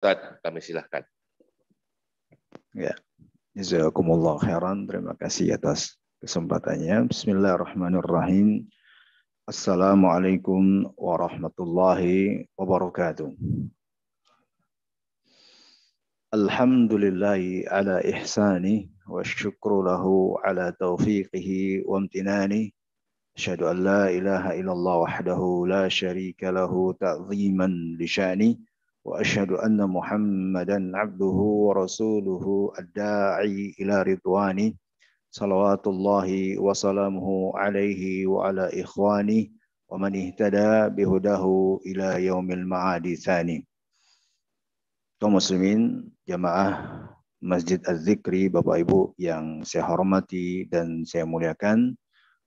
Ustaz, kami silahkan. Ya, Jazakumullah khairan. Terima kasih atas kesempatannya. Bismillahirrahmanirrahim. Assalamualaikum warahmatullahi wabarakatuh. Alhamdulillahi ala ihsani wa syukru lahu ala taufiqihi wa amtinani. Asyhadu an la ilaha illallah wahdahu la syarika lahu ta'ziman li syani. واشهد ان محمدا عبده ورسوله الداعي الى رضوانه صلوات الله وسلامه عليه وعلى اخوانه ومن اهتدى بهداه الى يوم المعاد ثاني kaum muslimin jamaah Masjid Az-Zikri Bapak Ibu yang saya hormati dan saya muliakan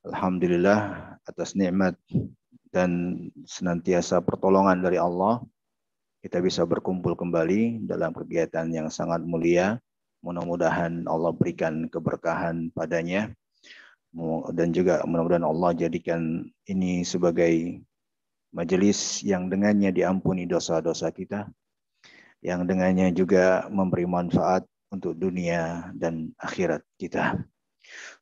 Alhamdulillah atas nikmat dan senantiasa pertolongan dari Allah kita bisa berkumpul kembali dalam kegiatan yang sangat mulia. Mudah-mudahan Allah berikan keberkahan padanya dan juga mudah-mudahan Allah jadikan ini sebagai majelis yang dengannya diampuni dosa-dosa kita, yang dengannya juga memberi manfaat untuk dunia dan akhirat kita.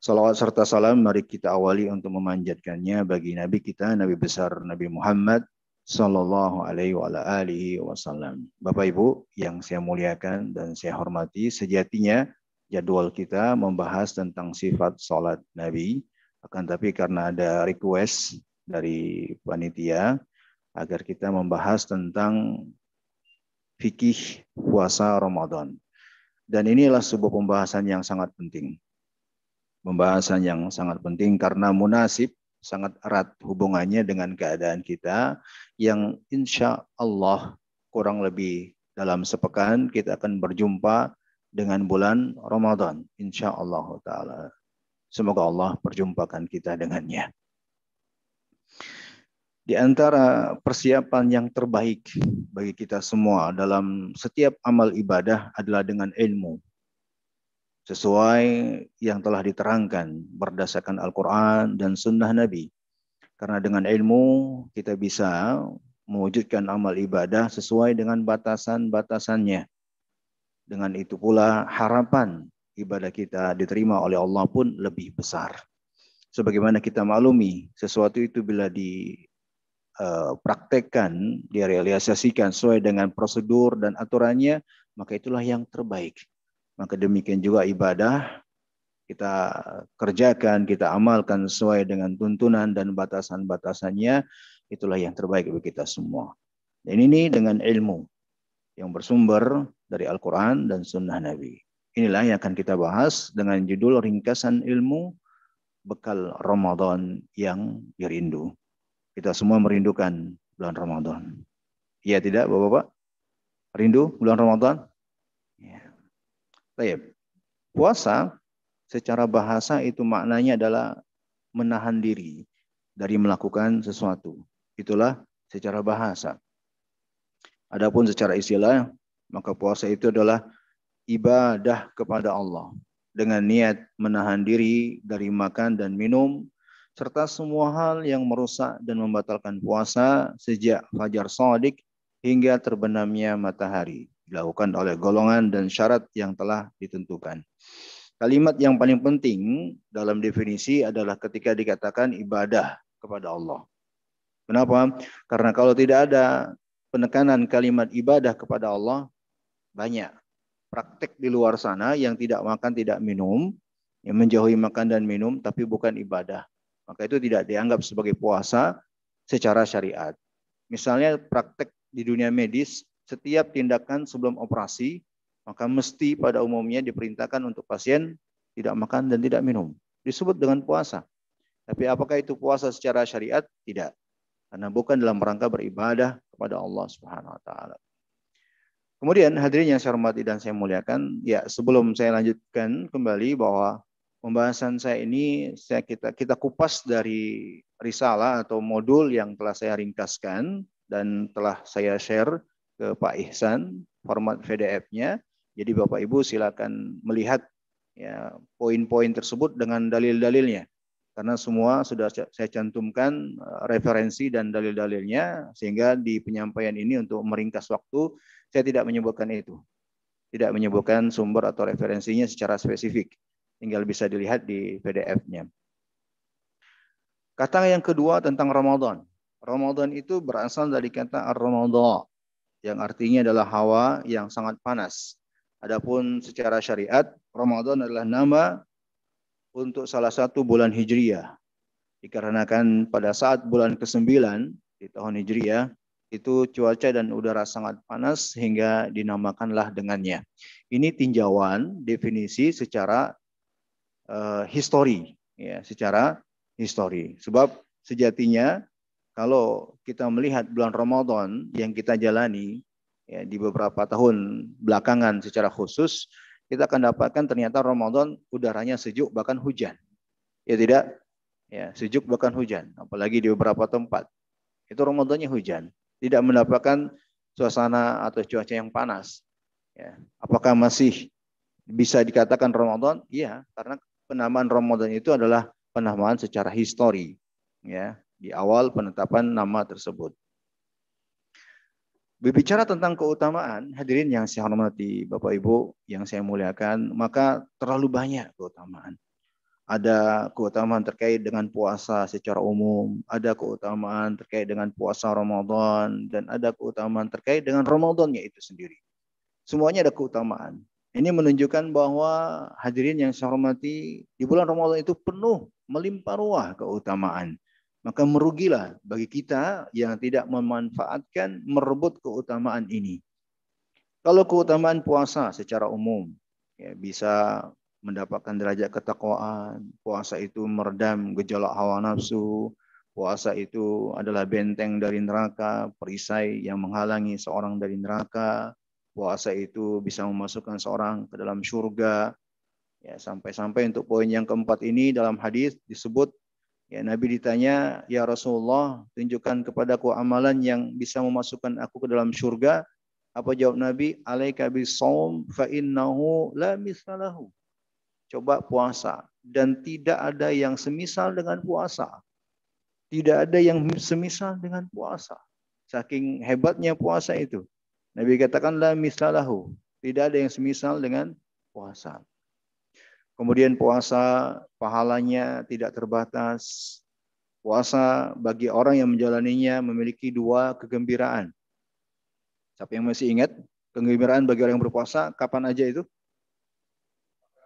Salawat serta salam mari kita awali untuk memanjatkannya bagi Nabi kita, Nabi besar Nabi Muhammad Sallallahu alaihi wa alihi wasallam. Bapak Ibu yang saya muliakan dan saya hormati, sejatinya jadwal kita membahas tentang sifat salat Nabi. Akan tapi karena ada request dari panitia agar kita membahas tentang fikih puasa Ramadan. Dan inilah sebuah pembahasan yang sangat penting. Pembahasan yang sangat penting karena munasib sangat erat hubungannya dengan keadaan kita yang insya Allah kurang lebih dalam sepekan kita akan berjumpa dengan bulan Ramadan insya Allah taala. Semoga Allah perjumpakan kita dengannya. Di antara persiapan yang terbaik bagi kita semua dalam setiap amal ibadah adalah dengan ilmu sesuai yang telah diterangkan berdasarkan Al-Quran dan Sunnah Nabi. Karena dengan ilmu kita bisa mewujudkan amal ibadah sesuai dengan batasan-batasannya. Dengan itu pula harapan ibadah kita diterima oleh Allah pun lebih besar. Sebagaimana kita maklumi, sesuatu itu bila dipraktekkan, uh, direalisasikan sesuai dengan prosedur dan aturannya, maka itulah yang terbaik. Maka demikian juga ibadah kita kerjakan, kita amalkan sesuai dengan tuntunan dan batasan-batasannya, itulah yang terbaik bagi kita semua. Dan ini dengan ilmu yang bersumber dari Al-Quran dan Sunnah Nabi. Inilah yang akan kita bahas dengan judul ringkasan ilmu bekal Ramadan yang dirindu. Kita semua merindukan bulan Ramadan. Iya tidak Bapak-Bapak? Rindu bulan Ramadan? Baik. Puasa secara bahasa itu maknanya adalah menahan diri dari melakukan sesuatu. Itulah secara bahasa. Adapun secara istilah, maka puasa itu adalah ibadah kepada Allah dengan niat menahan diri dari makan dan minum serta semua hal yang merusak dan membatalkan puasa sejak fajar sodik hingga terbenamnya matahari dilakukan oleh golongan dan syarat yang telah ditentukan. Kalimat yang paling penting dalam definisi adalah ketika dikatakan ibadah kepada Allah. Kenapa? Karena kalau tidak ada penekanan kalimat ibadah kepada Allah, banyak praktek di luar sana yang tidak makan, tidak minum, yang menjauhi makan dan minum, tapi bukan ibadah. Maka itu tidak dianggap sebagai puasa secara syariat. Misalnya praktek di dunia medis setiap tindakan sebelum operasi, maka mesti pada umumnya diperintahkan untuk pasien tidak makan dan tidak minum. Disebut dengan puasa. Tapi apakah itu puasa secara syariat? Tidak. Karena bukan dalam rangka beribadah kepada Allah Subhanahu wa taala. Kemudian hadirin yang saya hormati dan saya muliakan, ya sebelum saya lanjutkan kembali bahwa pembahasan saya ini saya kita kita kupas dari risalah atau modul yang telah saya ringkaskan dan telah saya share ke Pak Ihsan format PDF-nya. Jadi Bapak Ibu silakan melihat ya poin-poin tersebut dengan dalil-dalilnya. Karena semua sudah saya cantumkan eh, referensi dan dalil-dalilnya sehingga di penyampaian ini untuk meringkas waktu Saya tidak menyebutkan itu. Tidak menyebutkan sumber atau referensinya secara spesifik. Tinggal bisa dilihat di PDF-nya. Kata yang kedua tentang Ramadan. Ramadan itu berasal dari kata Ar-Ramadha yang artinya adalah hawa yang sangat panas. Adapun secara syariat, Ramadan adalah nama untuk salah satu bulan Hijriyah. Dikarenakan pada saat bulan ke-9 di tahun Hijriyah, itu cuaca dan udara sangat panas sehingga dinamakanlah dengannya. Ini tinjauan definisi secara uh, histori, ya, secara histori. Sebab sejatinya kalau kita melihat bulan Ramadan yang kita jalani ya, di beberapa tahun belakangan secara khusus, kita akan dapatkan ternyata Ramadan udaranya sejuk bahkan hujan. Ya tidak? Ya, sejuk bahkan hujan, apalagi di beberapa tempat. Itu Ramadannya hujan, tidak mendapatkan suasana atau cuaca yang panas. Ya. Apakah masih bisa dikatakan Ramadan? Iya, karena penamaan Ramadan itu adalah penamaan secara histori. Ya, di awal penetapan nama tersebut. Berbicara tentang keutamaan, hadirin yang saya hormati Bapak Ibu, yang saya muliakan, maka terlalu banyak keutamaan. Ada keutamaan terkait dengan puasa secara umum, ada keutamaan terkait dengan puasa Ramadan, dan ada keutamaan terkait dengan Ramadannya itu sendiri. Semuanya ada keutamaan. Ini menunjukkan bahwa hadirin yang saya hormati, di bulan Ramadan itu penuh melimpah ruah keutamaan maka merugilah bagi kita yang tidak memanfaatkan merebut keutamaan ini. Kalau keutamaan puasa secara umum ya bisa mendapatkan derajat ketakwaan, puasa itu meredam gejolak hawa nafsu, puasa itu adalah benteng dari neraka, perisai yang menghalangi seorang dari neraka, puasa itu bisa memasukkan seorang ke dalam surga. Ya, sampai-sampai untuk poin yang keempat ini dalam hadis disebut Ya, Nabi ditanya, "Ya Rasulullah, tunjukkan kepadaku amalan yang bisa memasukkan aku ke dalam surga." Apa jawab Nabi? "Alaika bisawm fa innahu la misalahu." Coba puasa dan tidak ada yang semisal dengan puasa. Tidak ada yang semisal dengan puasa. Saking hebatnya puasa itu. Nabi katakan la misalahu. Tidak ada yang semisal dengan puasa. Kemudian puasa pahalanya tidak terbatas. Puasa bagi orang yang menjalaninya memiliki dua kegembiraan. Siapa yang masih ingat kegembiraan bagi orang yang berpuasa kapan aja itu?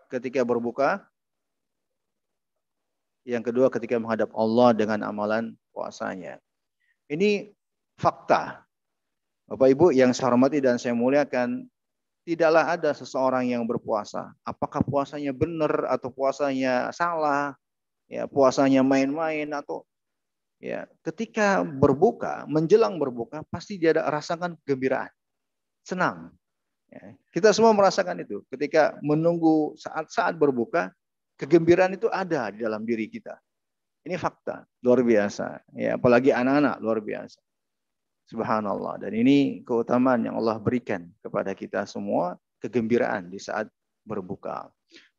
Ketika berbuka. Yang kedua ketika menghadap Allah dengan amalan puasanya. Ini fakta. Bapak Ibu yang saya hormati dan saya muliakan, tidaklah ada seseorang yang berpuasa. Apakah puasanya benar atau puasanya salah, ya puasanya main-main atau ya ketika berbuka, menjelang berbuka pasti dia ada rasakan kegembiraan, senang. Ya, kita semua merasakan itu. Ketika menunggu saat-saat berbuka, kegembiraan itu ada di dalam diri kita. Ini fakta luar biasa. Ya, apalagi anak-anak luar biasa. Subhanallah. Dan ini keutamaan yang Allah berikan kepada kita semua, kegembiraan di saat berbuka.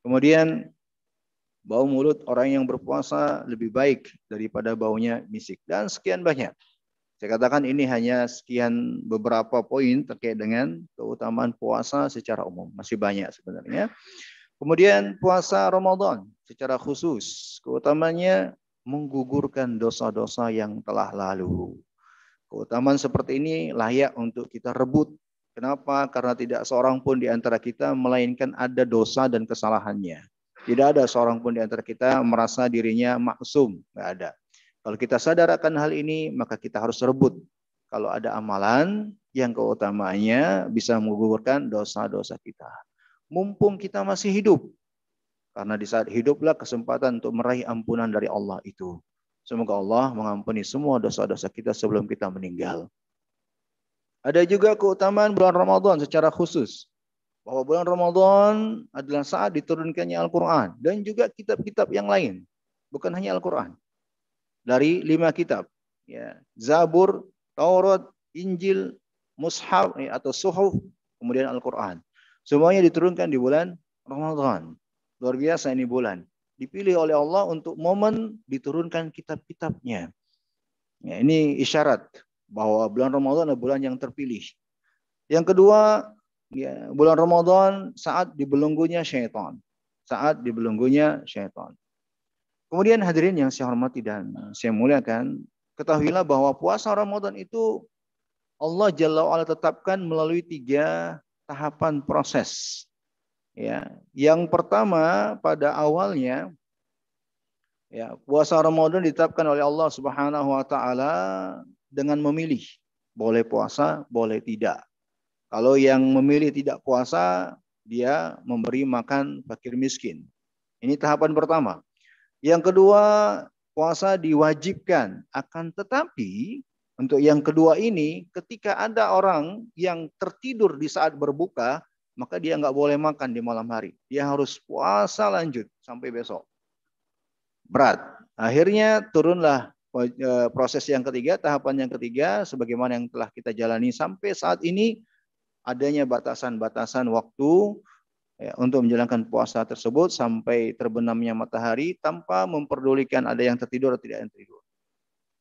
Kemudian bau mulut orang yang berpuasa lebih baik daripada baunya misik. Dan sekian banyak. Saya katakan ini hanya sekian beberapa poin terkait dengan keutamaan puasa secara umum. Masih banyak sebenarnya. Kemudian puasa Ramadan secara khusus. Keutamanya menggugurkan dosa-dosa yang telah lalu. Keutamaan seperti ini layak untuk kita rebut. Kenapa? Karena tidak seorang pun di antara kita melainkan ada dosa dan kesalahannya. Tidak ada seorang pun di antara kita merasa dirinya maksum. Tidak ada. Kalau kita sadar akan hal ini, maka kita harus rebut. Kalau ada amalan yang keutamaannya bisa menggugurkan dosa-dosa kita. Mumpung kita masih hidup. Karena di saat hiduplah kesempatan untuk meraih ampunan dari Allah itu. Semoga Allah mengampuni semua dosa-dosa kita sebelum kita meninggal. Ada juga keutamaan bulan Ramadan secara khusus. Bahwa bulan Ramadan adalah saat diturunkannya Al-Quran. Dan juga kitab-kitab yang lain. Bukan hanya Al-Quran. Dari lima kitab. Ya, Zabur, Taurat, Injil, Mushaf eh, atau Suhuf, kemudian Al-Quran. Semuanya diturunkan di bulan Ramadan. Luar biasa ini bulan dipilih oleh Allah untuk momen diturunkan kitab-kitabnya. Ya, ini isyarat bahwa bulan Ramadan adalah bulan yang terpilih. Yang kedua, ya, bulan Ramadan saat dibelenggunya syaitan. Saat dibelenggunya syaitan. Kemudian hadirin yang saya hormati dan saya muliakan, ketahuilah bahwa puasa Ramadan itu Allah Jalla wa'ala tetapkan melalui tiga tahapan proses. Ya, yang pertama pada awalnya ya, puasa Ramadan ditetapkan oleh Allah Subhanahu wa taala dengan memilih boleh puasa, boleh tidak. Kalau yang memilih tidak puasa, dia memberi makan fakir miskin. Ini tahapan pertama. Yang kedua, puasa diwajibkan. Akan tetapi, untuk yang kedua ini, ketika ada orang yang tertidur di saat berbuka, maka dia nggak boleh makan di malam hari. Dia harus puasa lanjut sampai besok. Berat. Akhirnya turunlah eh, proses yang ketiga, tahapan yang ketiga, sebagaimana yang telah kita jalani sampai saat ini, adanya batasan-batasan waktu ya, untuk menjalankan puasa tersebut sampai terbenamnya matahari tanpa memperdulikan ada yang tertidur atau tidak yang tertidur.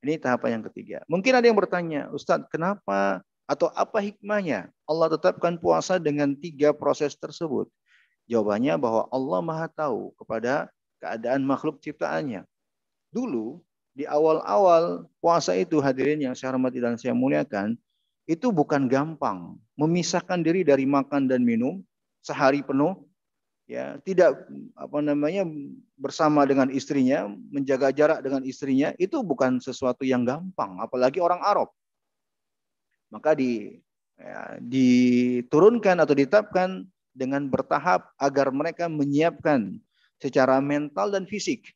Ini tahapan yang ketiga. Mungkin ada yang bertanya, Ustadz, kenapa atau apa hikmahnya Allah tetapkan puasa dengan tiga proses tersebut? Jawabannya bahwa Allah Maha tahu kepada keadaan makhluk ciptaannya. Dulu di awal-awal puasa itu hadirin yang saya hormati dan saya muliakan, itu bukan gampang. Memisahkan diri dari makan dan minum sehari penuh, ya tidak apa namanya bersama dengan istrinya, menjaga jarak dengan istrinya itu bukan sesuatu yang gampang, apalagi orang Arab. Maka di ya, diturunkan atau ditetapkan dengan bertahap agar mereka menyiapkan secara mental dan fisik.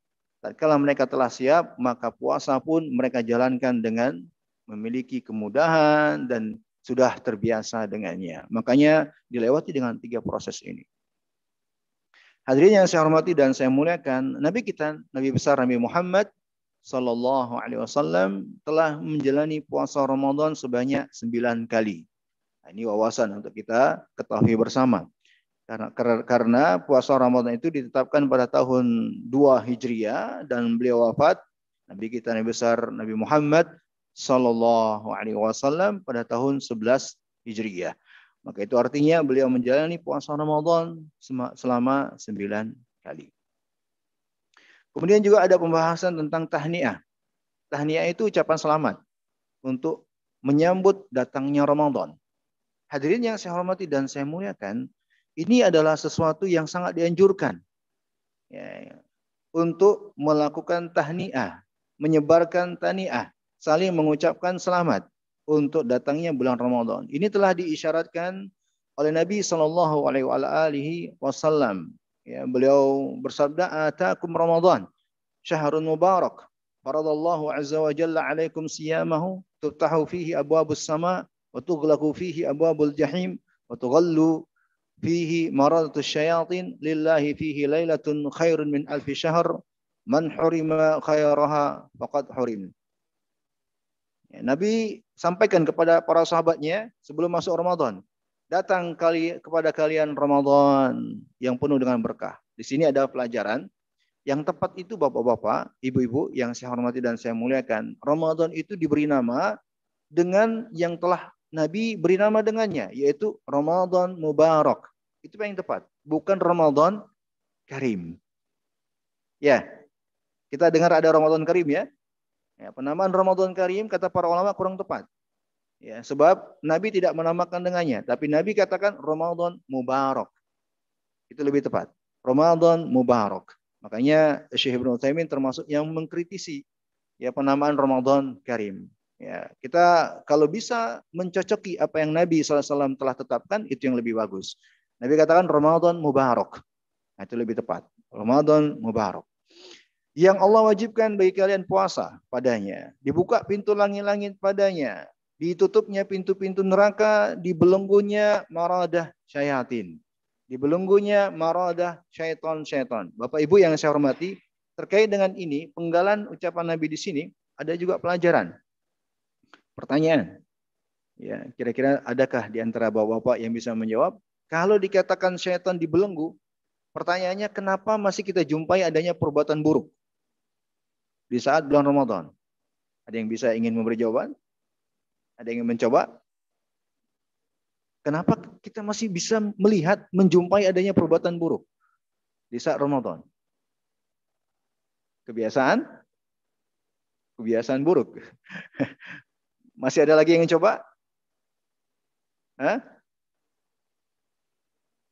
Kalau mereka telah siap, maka puasa pun mereka jalankan dengan memiliki kemudahan dan sudah terbiasa dengannya. Makanya dilewati dengan tiga proses ini. Hadirin yang saya hormati dan saya muliakan, Nabi kita, Nabi besar Nabi Muhammad Sallallahu Alaihi Wasallam telah menjalani puasa Ramadan sebanyak sembilan kali. Nah, ini wawasan untuk kita ketahui bersama. Karena, karena puasa Ramadan itu ditetapkan pada tahun 2 Hijriah dan beliau wafat Nabi kita Nabi besar Nabi Muhammad Sallallahu Alaihi Wasallam pada tahun 11 Hijriyah. Maka itu artinya beliau menjalani puasa Ramadan selama 9 kali. Kemudian juga ada pembahasan tentang tahniah. Tahniah itu ucapan selamat untuk menyambut datangnya Ramadan. Hadirin yang saya hormati dan saya muliakan, ini adalah sesuatu yang sangat dianjurkan ya, untuk melakukan tahniah, menyebarkan tahniah saling mengucapkan selamat untuk datangnya bulan Ramadan. Ini telah diisyaratkan oleh Nabi Shallallahu Alaihi Wasallam. Ya, beliau bersabda, "Atakum Ramadan, syahrun mubarak. Faradallahu azza wa jalla alaikum siyamahu, tuftahu fihi abwabus sama, wa tughlaqu fihi abwabul jahim, wa tughallu fihi maradatus syayatin, lillahi fihi lailatun khairun min alfi syahr, man hurima khairaha faqad hurim." Ya, Nabi sampaikan kepada para sahabatnya sebelum masuk Ramadan. Datang kali kepada kalian Ramadan yang penuh dengan berkah. Di sini ada pelajaran yang tepat itu bapak-bapak, ibu-ibu yang saya hormati dan saya muliakan. Ramadan itu diberi nama dengan yang telah Nabi beri nama dengannya, yaitu Ramadan Mubarak. Itu yang tepat, bukan Ramadan Karim. Ya, kita dengar ada Ramadan Karim ya. Ya, penamaan Ramadan Karim kata para ulama kurang tepat. Ya, sebab Nabi tidak menamakan dengannya, tapi Nabi katakan Ramadan Mubarak. Itu lebih tepat. Ramadan Mubarak. Makanya Syekh Ibnu Utsaimin termasuk yang mengkritisi ya penamaan Ramadan Karim. Ya, kita kalau bisa mencocoki apa yang Nabi SAW telah tetapkan itu yang lebih bagus. Nabi katakan Ramadan Mubarak. Nah, itu lebih tepat. Ramadan Mubarak yang Allah wajibkan bagi kalian puasa padanya. Dibuka pintu langit-langit padanya. Ditutupnya pintu-pintu neraka, dibelenggunya maradah syayatin. Dibelenggunya maradah syaitan-syaitan. Bapak Ibu yang saya hormati, terkait dengan ini, penggalan ucapan Nabi di sini, ada juga pelajaran. Pertanyaan, ya kira-kira adakah di antara bapak-bapak yang bisa menjawab? Kalau dikatakan syaitan dibelenggu, pertanyaannya kenapa masih kita jumpai adanya perbuatan buruk? di saat bulan Ramadan? Ada yang bisa ingin memberi jawaban? Ada yang mencoba? Kenapa kita masih bisa melihat, menjumpai adanya perbuatan buruk di saat Ramadan? Kebiasaan? Kebiasaan buruk. Masih ada lagi yang coba? Hah?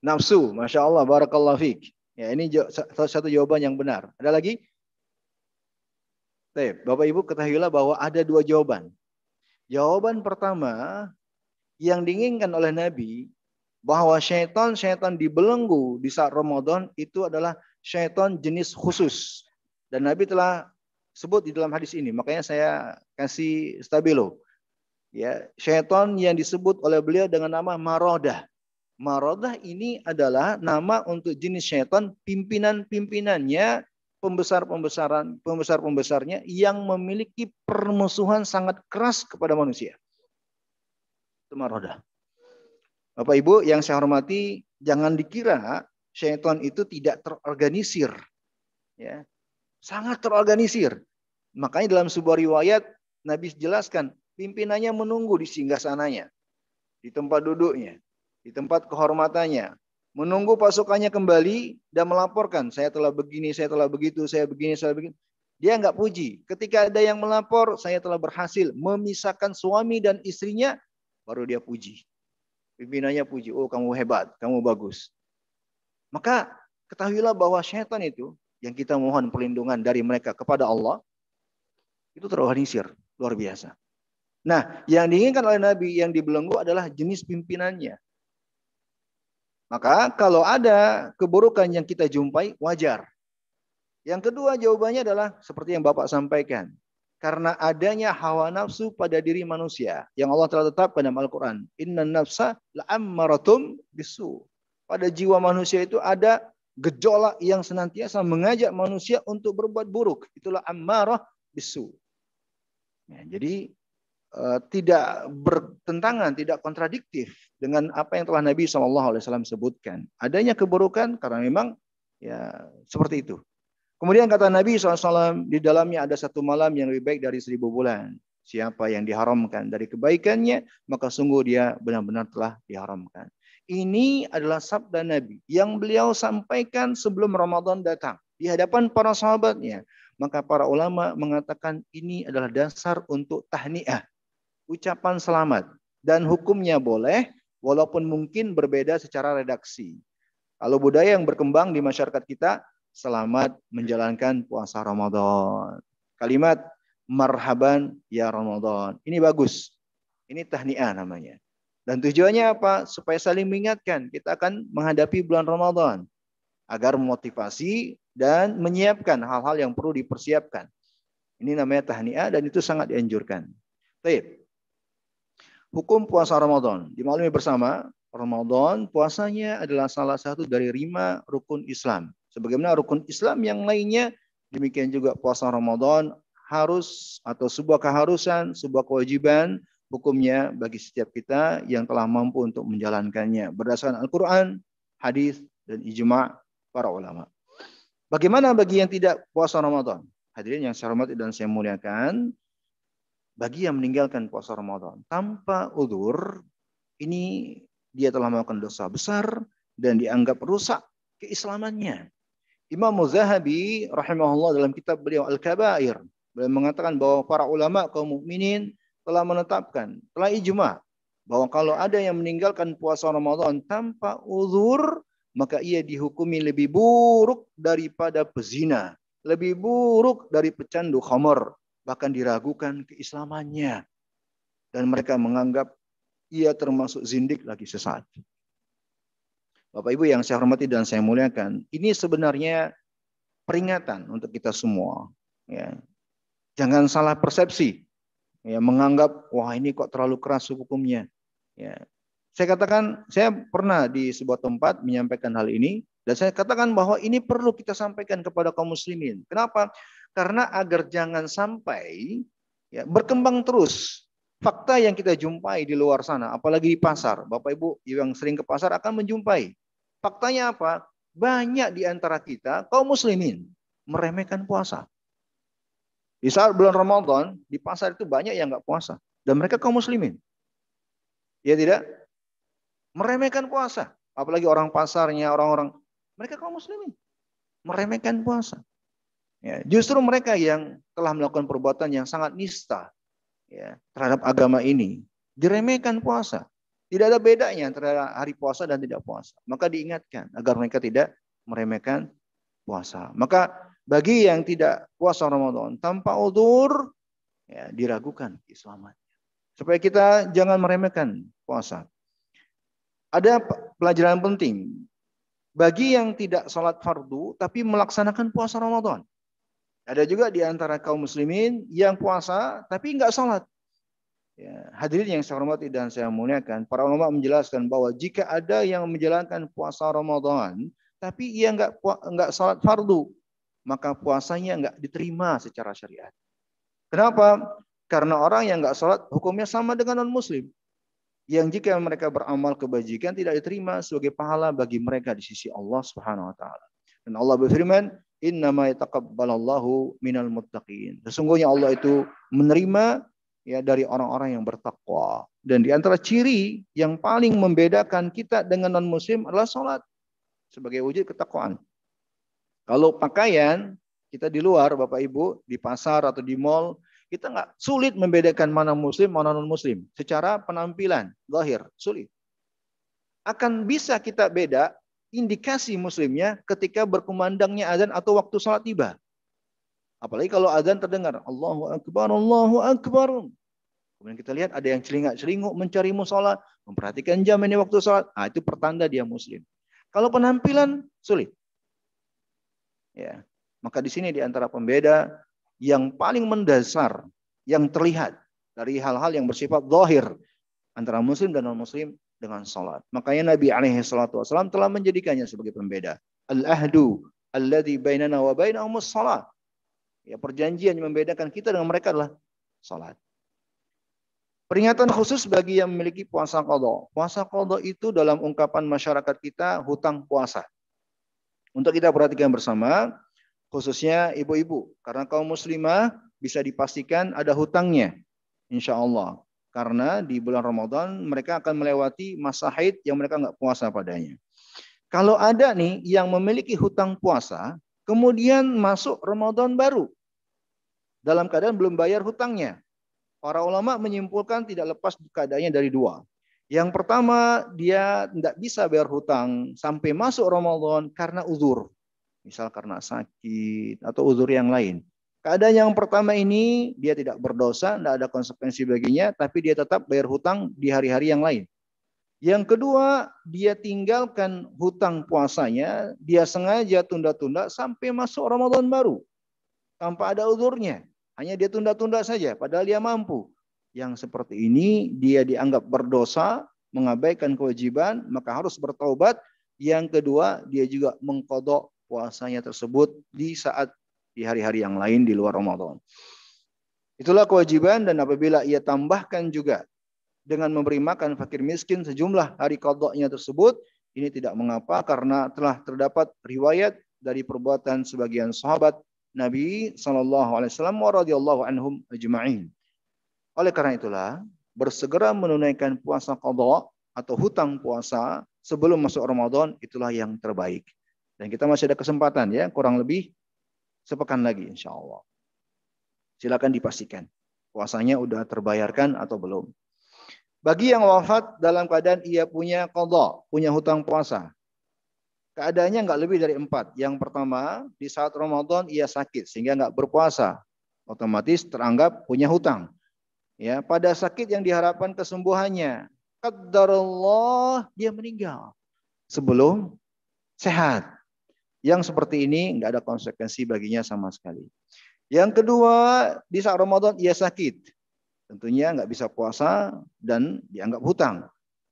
Nafsu, Masya Allah, Barakallah fiqh. Ya, ini satu jawaban yang benar. Ada lagi? Bapak Ibu ketahuilah bahwa ada dua jawaban. Jawaban pertama yang diinginkan oleh Nabi bahwa syaitan-syaitan dibelenggu di saat Ramadan itu adalah syaitan jenis khusus. Dan Nabi telah sebut di dalam hadis ini. Makanya saya kasih stabilo. Ya, syaitan yang disebut oleh beliau dengan nama Marodah. Marodah ini adalah nama untuk jenis syaitan pimpinan-pimpinannya pembesar-pembesaran pembesar-pembesarnya yang memiliki permusuhan sangat keras kepada manusia. Itu marodah. Bapak Ibu yang saya hormati, jangan dikira syaitan itu tidak terorganisir. Ya. Sangat terorganisir. Makanya dalam sebuah riwayat Nabi jelaskan pimpinannya menunggu di singgah sananya, di tempat duduknya, di tempat kehormatannya, menunggu pasukannya kembali dan melaporkan saya telah begini, saya telah begitu, saya begini, saya begini. Dia nggak puji. Ketika ada yang melapor, saya telah berhasil memisahkan suami dan istrinya, baru dia puji. Pimpinannya puji, oh kamu hebat, kamu bagus. Maka ketahuilah bahwa syaitan itu yang kita mohon perlindungan dari mereka kepada Allah, itu terorganisir, luar biasa. Nah, yang diinginkan oleh Nabi yang dibelenggu adalah jenis pimpinannya. Maka kalau ada keburukan yang kita jumpai, wajar. Yang kedua jawabannya adalah seperti yang Bapak sampaikan. Karena adanya hawa nafsu pada diri manusia. Yang Allah telah tetapkan dalam Al-Quran. Inna nafsa la'ammaratum bisu. Pada jiwa manusia itu ada gejolak yang senantiasa mengajak manusia untuk berbuat buruk. Itulah ammarah bisu. Ya, jadi tidak bertentangan, tidak kontradiktif dengan apa yang telah Nabi SAW sebutkan. Adanya keburukan karena memang ya seperti itu. Kemudian kata Nabi SAW, di dalamnya ada satu malam yang lebih baik dari seribu bulan. Siapa yang diharamkan dari kebaikannya, maka sungguh dia benar-benar telah diharamkan. Ini adalah sabda Nabi yang beliau sampaikan sebelum Ramadan datang. Di hadapan para sahabatnya. Maka para ulama mengatakan ini adalah dasar untuk tahniah ucapan selamat dan hukumnya boleh walaupun mungkin berbeda secara redaksi. Kalau budaya yang berkembang di masyarakat kita selamat menjalankan puasa Ramadan. Kalimat marhaban ya Ramadan. Ini bagus. Ini tahniah namanya. Dan tujuannya apa? Supaya saling mengingatkan kita akan menghadapi bulan Ramadan agar memotivasi dan menyiapkan hal-hal yang perlu dipersiapkan. Ini namanya tahniah dan itu sangat dianjurkan. Baik. Hukum puasa Ramadan. Dimaklumi bersama, Ramadan puasanya adalah salah satu dari lima rukun Islam. Sebagaimana rukun Islam yang lainnya, demikian juga puasa Ramadan harus atau sebuah keharusan, sebuah kewajiban hukumnya bagi setiap kita yang telah mampu untuk menjalankannya berdasarkan Al-Quran, hadis dan ijma para ulama. Bagaimana bagi yang tidak puasa Ramadan? Hadirin yang saya hormati dan saya muliakan, bagi yang meninggalkan puasa Ramadan tanpa udur, ini dia telah melakukan dosa besar dan dianggap rusak keislamannya. Imam Muzahabi rahimahullah dalam kitab beliau Al-Kabair beliau mengatakan bahwa para ulama kaum mukminin telah menetapkan, telah ijma bahwa kalau ada yang meninggalkan puasa Ramadan tanpa uzur, maka ia dihukumi lebih buruk daripada pezina, lebih buruk dari pecandu khamar, bahkan diragukan keislamannya. Dan mereka menganggap ia termasuk zindik lagi sesat. Bapak Ibu yang saya hormati dan saya muliakan, ini sebenarnya peringatan untuk kita semua. Ya. Jangan salah persepsi. Ya, menganggap wah ini kok terlalu keras hukumnya. Ya. Saya katakan, saya pernah di sebuah tempat menyampaikan hal ini dan saya katakan bahwa ini perlu kita sampaikan kepada kaum muslimin. Kenapa? Karena agar jangan sampai ya, berkembang terus fakta yang kita jumpai di luar sana, apalagi di pasar. Bapak Ibu yang sering ke pasar akan menjumpai. Faktanya apa? Banyak di antara kita kaum muslimin meremehkan puasa. Di saat bulan Ramadan, di pasar itu banyak yang nggak puasa. Dan mereka kaum muslimin. Ya tidak? Meremehkan puasa. Apalagi orang pasarnya, orang-orang. Mereka kaum muslimin. Meremehkan puasa. Ya, justru mereka yang telah melakukan perbuatan yang sangat nista ya, terhadap agama ini. Diremehkan puasa. Tidak ada bedanya antara hari puasa dan tidak puasa. Maka diingatkan agar mereka tidak meremehkan puasa. Maka bagi yang tidak puasa Ramadan tanpa udur, ya, diragukan keselamatan. Supaya kita jangan meremehkan puasa. Ada pelajaran penting. Bagi yang tidak sholat fardu, tapi melaksanakan puasa Ramadan. Ada juga di antara kaum muslimin yang puasa, tapi nggak sholat. Ya, hadirin yang saya hormati dan saya muliakan, para ulama menjelaskan bahwa jika ada yang menjalankan puasa Ramadan, tapi ia nggak nggak salat fardu, maka puasanya nggak diterima secara syariat. Kenapa? Karena orang yang nggak salat hukumnya sama dengan non Muslim, yang jika mereka beramal kebajikan tidak diterima sebagai pahala bagi mereka di sisi Allah Subhanahu Wa Taala. Dan Allah berfirman, Inna ma yataqabbalallahu minal muttaqin. Sesungguhnya Allah itu menerima ya dari orang-orang yang bertakwa. Dan di antara ciri yang paling membedakan kita dengan non muslim adalah sholat sebagai wujud ketakwaan. Kalau pakaian kita di luar Bapak Ibu di pasar atau di mall kita nggak sulit membedakan mana muslim mana non muslim secara penampilan lahir sulit. Akan bisa kita beda indikasi muslimnya ketika berkumandangnya azan atau waktu sholat tiba. Apalagi kalau azan terdengar Allahu Akbar, Allahu Akbar. Kemudian kita lihat ada yang celingak-celinguk mencari musola, memperhatikan jam ini waktu sholat. Ah, itu pertanda dia muslim. Kalau penampilan sulit. Ya. Maka di sini di antara pembeda yang paling mendasar yang terlihat dari hal-hal yang bersifat zahir antara muslim dan non muslim dengan sholat. Makanya Nabi alaihi salatu wasallam telah menjadikannya sebagai pembeda. Al-ahdu alladhi bainana wa bainahumus salat. Ya perjanjian yang membedakan kita dengan mereka adalah salat. Peringatan khusus bagi yang memiliki puasa kodok. Puasa kodok itu dalam ungkapan masyarakat kita hutang puasa. Untuk kita perhatikan bersama, khususnya ibu-ibu. Karena kaum muslimah bisa dipastikan ada hutangnya. Insya Allah. Karena di bulan Ramadan mereka akan melewati masa haid yang mereka nggak puasa padanya. Kalau ada nih yang memiliki hutang puasa, kemudian masuk Ramadan baru. Dalam keadaan belum bayar hutangnya. Para ulama menyimpulkan tidak lepas keadaannya dari dua. Yang pertama, dia tidak bisa bayar hutang sampai masuk Ramadan karena uzur. Misal karena sakit atau uzur yang lain. Keadaan yang pertama ini dia tidak berdosa, tidak ada konsekuensi baginya, tapi dia tetap bayar hutang di hari-hari yang lain. Yang kedua, dia tinggalkan hutang puasanya, dia sengaja tunda-tunda sampai masuk Ramadan baru. Tanpa ada uzurnya. Hanya dia tunda-tunda saja, padahal dia mampu. Yang seperti ini dia dianggap berdosa, mengabaikan kewajiban, maka harus bertaubat. Yang kedua, dia juga mengkodok puasanya tersebut di saat di hari-hari yang lain di luar Ramadan. Itulah kewajiban dan apabila ia tambahkan juga dengan memberi makan fakir miskin sejumlah hari kodoknya tersebut, ini tidak mengapa karena telah terdapat riwayat dari perbuatan sebagian sahabat Nabi Shallallahu Alaihi Wasallam radhiyallahu anhum ajma'in. Oleh karena itulah bersegera menunaikan puasa qadha atau hutang puasa sebelum masuk Ramadan itulah yang terbaik. Dan kita masih ada kesempatan ya, kurang lebih sepekan lagi insya Allah. Silakan dipastikan puasanya udah terbayarkan atau belum. Bagi yang wafat dalam keadaan ia punya qadha, punya hutang puasa, Keadaannya nggak lebih dari empat. Yang pertama, di saat Ramadan ia sakit sehingga nggak berpuasa. Otomatis teranggap punya hutang. Ya, pada sakit yang diharapkan kesembuhannya. Qadarullah dia meninggal sebelum sehat. Yang seperti ini nggak ada konsekuensi baginya sama sekali. Yang kedua, di saat Ramadan ia sakit. Tentunya nggak bisa puasa dan dianggap hutang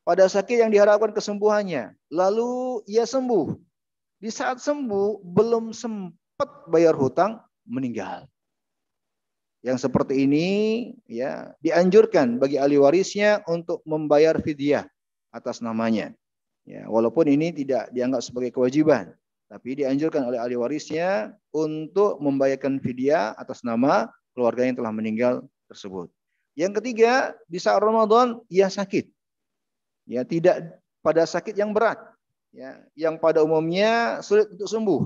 pada sakit yang diharapkan kesembuhannya. Lalu ia sembuh. Di saat sembuh belum sempat bayar hutang, meninggal. Yang seperti ini ya dianjurkan bagi ahli warisnya untuk membayar fidyah atas namanya. Ya, walaupun ini tidak dianggap sebagai kewajiban, tapi dianjurkan oleh ahli warisnya untuk membayarkan fidyah atas nama keluarga yang telah meninggal tersebut. Yang ketiga, di saat Ramadan ia sakit ya tidak pada sakit yang berat, ya, yang pada umumnya sulit untuk sembuh,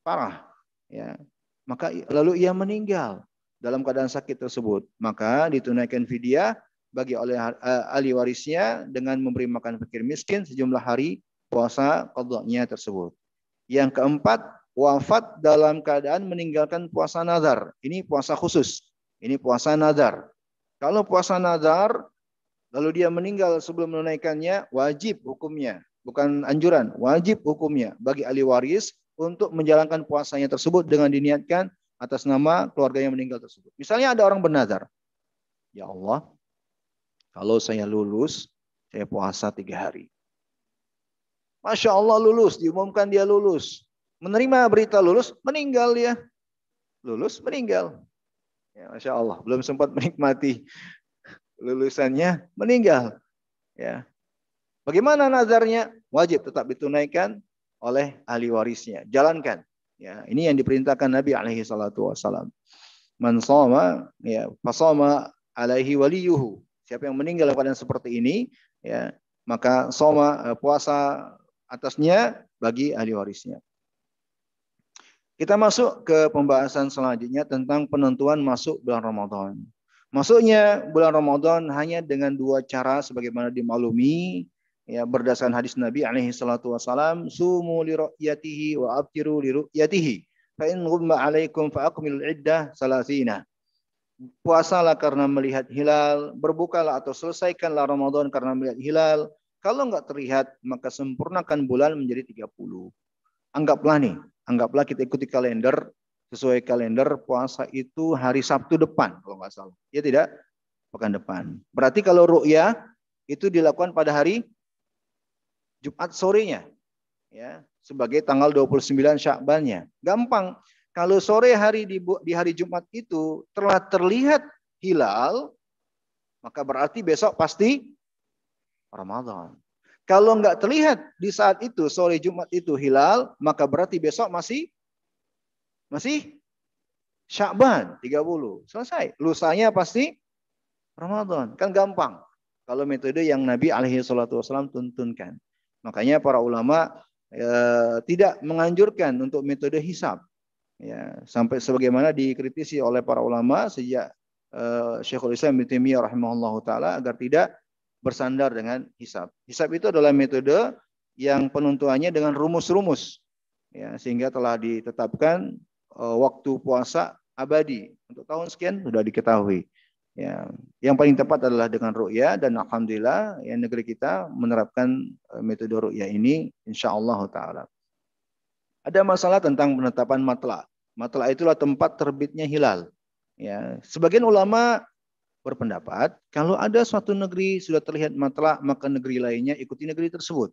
parah, ya. Maka lalu ia meninggal dalam keadaan sakit tersebut, maka ditunaikan fidyah bagi oleh uh, ahli warisnya dengan memberi makan fakir miskin sejumlah hari puasa qadanya tersebut. Yang keempat, wafat dalam keadaan meninggalkan puasa nazar. Ini puasa khusus. Ini puasa nazar. Kalau puasa nazar lalu dia meninggal sebelum menunaikannya, wajib hukumnya, bukan anjuran, wajib hukumnya bagi ahli waris untuk menjalankan puasanya tersebut dengan diniatkan atas nama keluarga yang meninggal tersebut. Misalnya ada orang bernazar, ya Allah, kalau saya lulus, saya puasa tiga hari. Masya Allah lulus, diumumkan dia lulus. Menerima berita lulus, meninggal dia. Lulus, meninggal. Ya, Masya Allah, belum sempat menikmati lulusannya, meninggal. Ya. Bagaimana nazarnya? Wajib tetap ditunaikan oleh ahli warisnya. Jalankan. Ya, ini yang diperintahkan Nabi alaihi salatu wasalam. Man sama ya fasama alaihi waliyuhu. Siapa yang meninggal pada seperti ini ya, maka soma eh, puasa atasnya bagi ahli warisnya. Kita masuk ke pembahasan selanjutnya tentang penentuan masuk bulan Ramadan. Masuknya bulan Ramadan hanya dengan dua cara sebagaimana dimaklumi ya berdasarkan hadis Nabi alaihi salatu wasalam sumu li ru'yatihi wa abtiru li ru'yatihi fa in ghumma alaikum fa aqmilul iddah salasina puasalah karena melihat hilal berbukalah atau selesaikanlah Ramadan karena melihat hilal kalau enggak terlihat maka sempurnakan bulan menjadi 30 anggaplah nih anggaplah kita ikuti kalender sesuai kalender puasa itu hari Sabtu depan kalau nggak salah. Ya tidak? Pekan depan. Berarti kalau ru'ya itu dilakukan pada hari Jumat sorenya ya. Sebagai tanggal 29 Syakbannya. Gampang. Kalau sore hari di, di hari Jumat itu telah terlihat hilal, maka berarti besok pasti Ramadan. Kalau nggak terlihat di saat itu sore Jumat itu hilal, maka berarti besok masih masih Syakban 30. Selesai. Lusanya pasti Ramadan. Kan gampang. Kalau metode yang Nabi alaihi salatu wasallam tuntunkan. Makanya para ulama e, tidak menganjurkan untuk metode hisab. Ya, sampai sebagaimana dikritisi oleh para ulama sejak e, Syekhul Islam Ibnu Taimiyah rahimahullahu taala agar tidak bersandar dengan hisab. Hisab itu adalah metode yang penentuannya dengan rumus-rumus. Ya, sehingga telah ditetapkan e, waktu puasa abadi untuk tahun sekian sudah diketahui. Ya, yang paling tepat adalah dengan ru'ya dan alhamdulillah ya negeri kita menerapkan eh, metode ru'ya ini insyaallah taala. Ada masalah tentang penetapan matla. Matla itulah tempat terbitnya hilal. Ya, sebagian ulama berpendapat kalau ada suatu negeri sudah terlihat matla maka negeri lainnya ikuti negeri tersebut.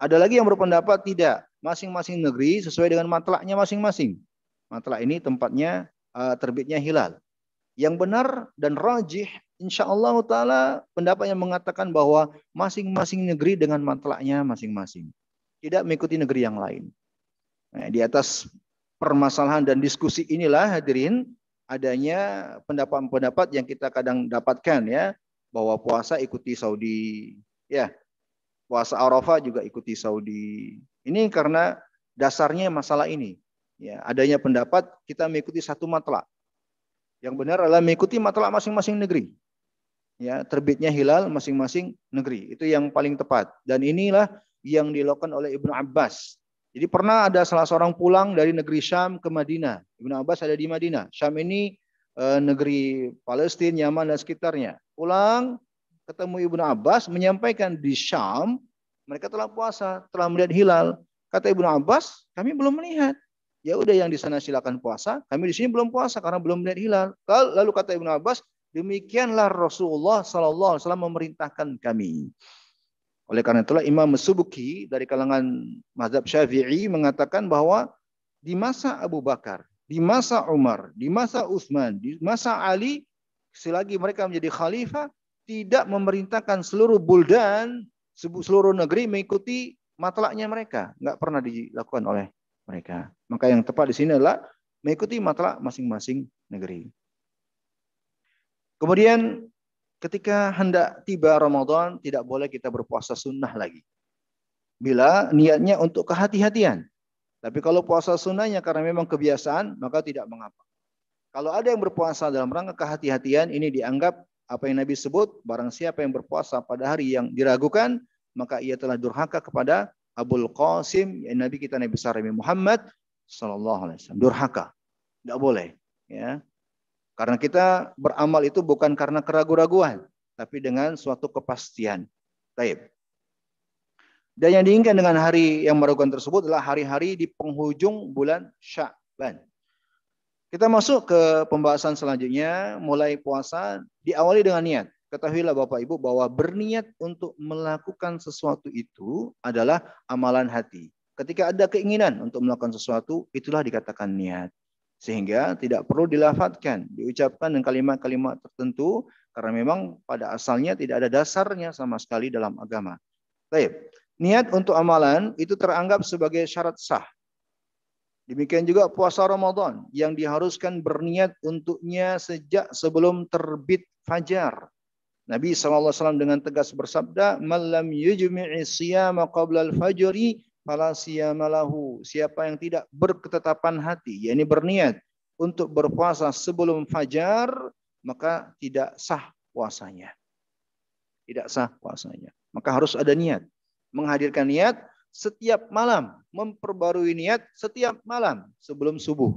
Ada lagi yang berpendapat tidak, masing-masing negeri sesuai dengan matlaknya masing-masing. Matlak ini tempatnya uh, terbitnya hilal. Yang benar dan rajih insya Allah taala pendapat yang mengatakan bahwa masing-masing negeri dengan matlaknya masing-masing. Tidak mengikuti negeri yang lain. Nah, di atas permasalahan dan diskusi inilah hadirin adanya pendapat-pendapat yang kita kadang dapatkan ya bahwa puasa ikuti Saudi ya puasa Arafah juga ikuti Saudi ini karena dasarnya masalah ini ya adanya pendapat kita mengikuti satu matlak yang benar adalah mengikuti matlak masing-masing negeri. Ya, terbitnya hilal masing-masing negeri. Itu yang paling tepat. Dan inilah yang dilakukan oleh Ibnu Abbas. Jadi pernah ada salah seorang pulang dari negeri Syam ke Madinah. Ibnu Abbas ada di Madinah. Syam ini e, negeri Palestina, Yaman dan sekitarnya. Pulang ketemu Ibnu Abbas menyampaikan di Syam mereka telah puasa, telah melihat hilal. Kata Ibnu Abbas, kami belum melihat ya udah yang di sana silakan puasa, kami di sini belum puasa karena belum melihat hilal. Lalu kata Ibnu Abbas, demikianlah Rasulullah Sallallahu Alaihi Wasallam memerintahkan kami. Oleh karena itulah Imam Subuki dari kalangan mazhab Syafi'i mengatakan bahwa di masa Abu Bakar, di masa Umar, di masa Utsman, di masa Ali, selagi mereka menjadi khalifah, tidak memerintahkan seluruh buldan, seluruh negeri mengikuti matlaknya mereka. Nggak pernah dilakukan oleh mereka. Maka yang tepat di sini adalah mengikuti matlak masing-masing negeri. Kemudian ketika hendak tiba Ramadan tidak boleh kita berpuasa sunnah lagi. Bila niatnya untuk kehati-hatian. Tapi kalau puasa sunnahnya karena memang kebiasaan, maka tidak mengapa. Kalau ada yang berpuasa dalam rangka kehati-hatian, ini dianggap apa yang Nabi sebut, barang siapa yang berpuasa pada hari yang diragukan, maka ia telah durhaka kepada Abul Qasim, ya Nabi kita Nabi besar Muhammad sallallahu alaihi wasallam. Durhaka. Tidak boleh, ya. Karena kita beramal itu bukan karena keraguan-raguan, tapi dengan suatu kepastian. Baik. Dan yang diinginkan dengan hari yang meragukan tersebut adalah hari-hari di penghujung bulan Sya'ban. Kita masuk ke pembahasan selanjutnya, mulai puasa diawali dengan niat. Ketahuilah Bapak Ibu bahwa berniat untuk melakukan sesuatu itu adalah amalan hati. Ketika ada keinginan untuk melakukan sesuatu, itulah dikatakan niat. Sehingga tidak perlu dilafatkan, diucapkan dengan kalimat-kalimat tertentu, karena memang pada asalnya tidak ada dasarnya sama sekali dalam agama. Baik. Niat untuk amalan itu teranggap sebagai syarat sah. Demikian juga puasa Ramadan yang diharuskan berniat untuknya sejak sebelum terbit fajar. Nabi SAW dengan tegas bersabda, "Malam yujmi'i siyama qabla al-fajri fala siyamalahu." Siapa yang tidak berketetapan hati, yakni berniat untuk berpuasa sebelum fajar, maka tidak sah puasanya. Tidak sah puasanya. Maka harus ada niat menghadirkan niat setiap malam, memperbarui niat setiap malam sebelum subuh.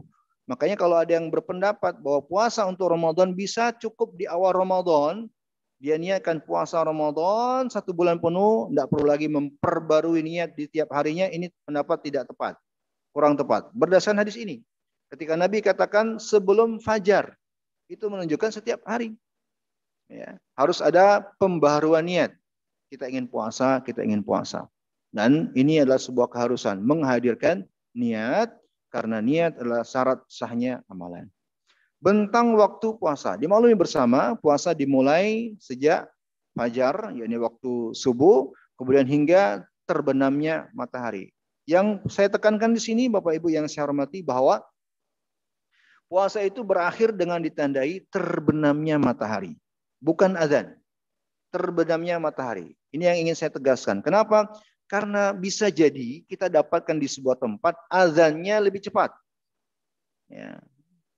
Makanya kalau ada yang berpendapat bahwa puasa untuk Ramadan bisa cukup di awal Ramadan, dia niatkan puasa Ramadan satu bulan penuh, tidak perlu lagi memperbarui niat di tiap harinya, ini pendapat tidak tepat. Kurang tepat. Berdasarkan hadis ini. Ketika Nabi katakan sebelum fajar, itu menunjukkan setiap hari. Ya, harus ada pembaharuan niat. Kita ingin puasa, kita ingin puasa. Dan ini adalah sebuah keharusan menghadirkan niat karena niat adalah syarat sahnya amalan. Bentang waktu puasa. Dimaklumi bersama, puasa dimulai sejak fajar, yakni waktu subuh, kemudian hingga terbenamnya matahari. Yang saya tekankan di sini Bapak Ibu yang saya hormati bahwa puasa itu berakhir dengan ditandai terbenamnya matahari, bukan azan terbenamnya matahari. Ini yang ingin saya tegaskan. Kenapa? Karena bisa jadi kita dapatkan di sebuah tempat azannya lebih cepat. Ya.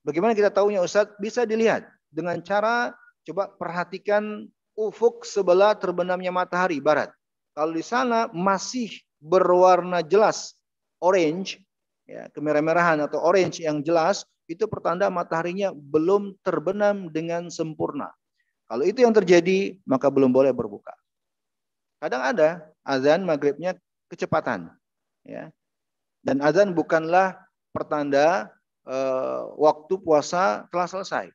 Bagaimana kita tahunya Ustaz? Bisa dilihat dengan cara coba perhatikan ufuk sebelah terbenamnya matahari barat. Kalau di sana masih berwarna jelas orange, ya, kemerah-merahan atau orange yang jelas, itu pertanda mataharinya belum terbenam dengan sempurna. Kalau itu yang terjadi, maka belum boleh berbuka. Kadang ada azan maghribnya kecepatan, ya. Dan azan bukanlah pertanda eh, waktu puasa telah selesai.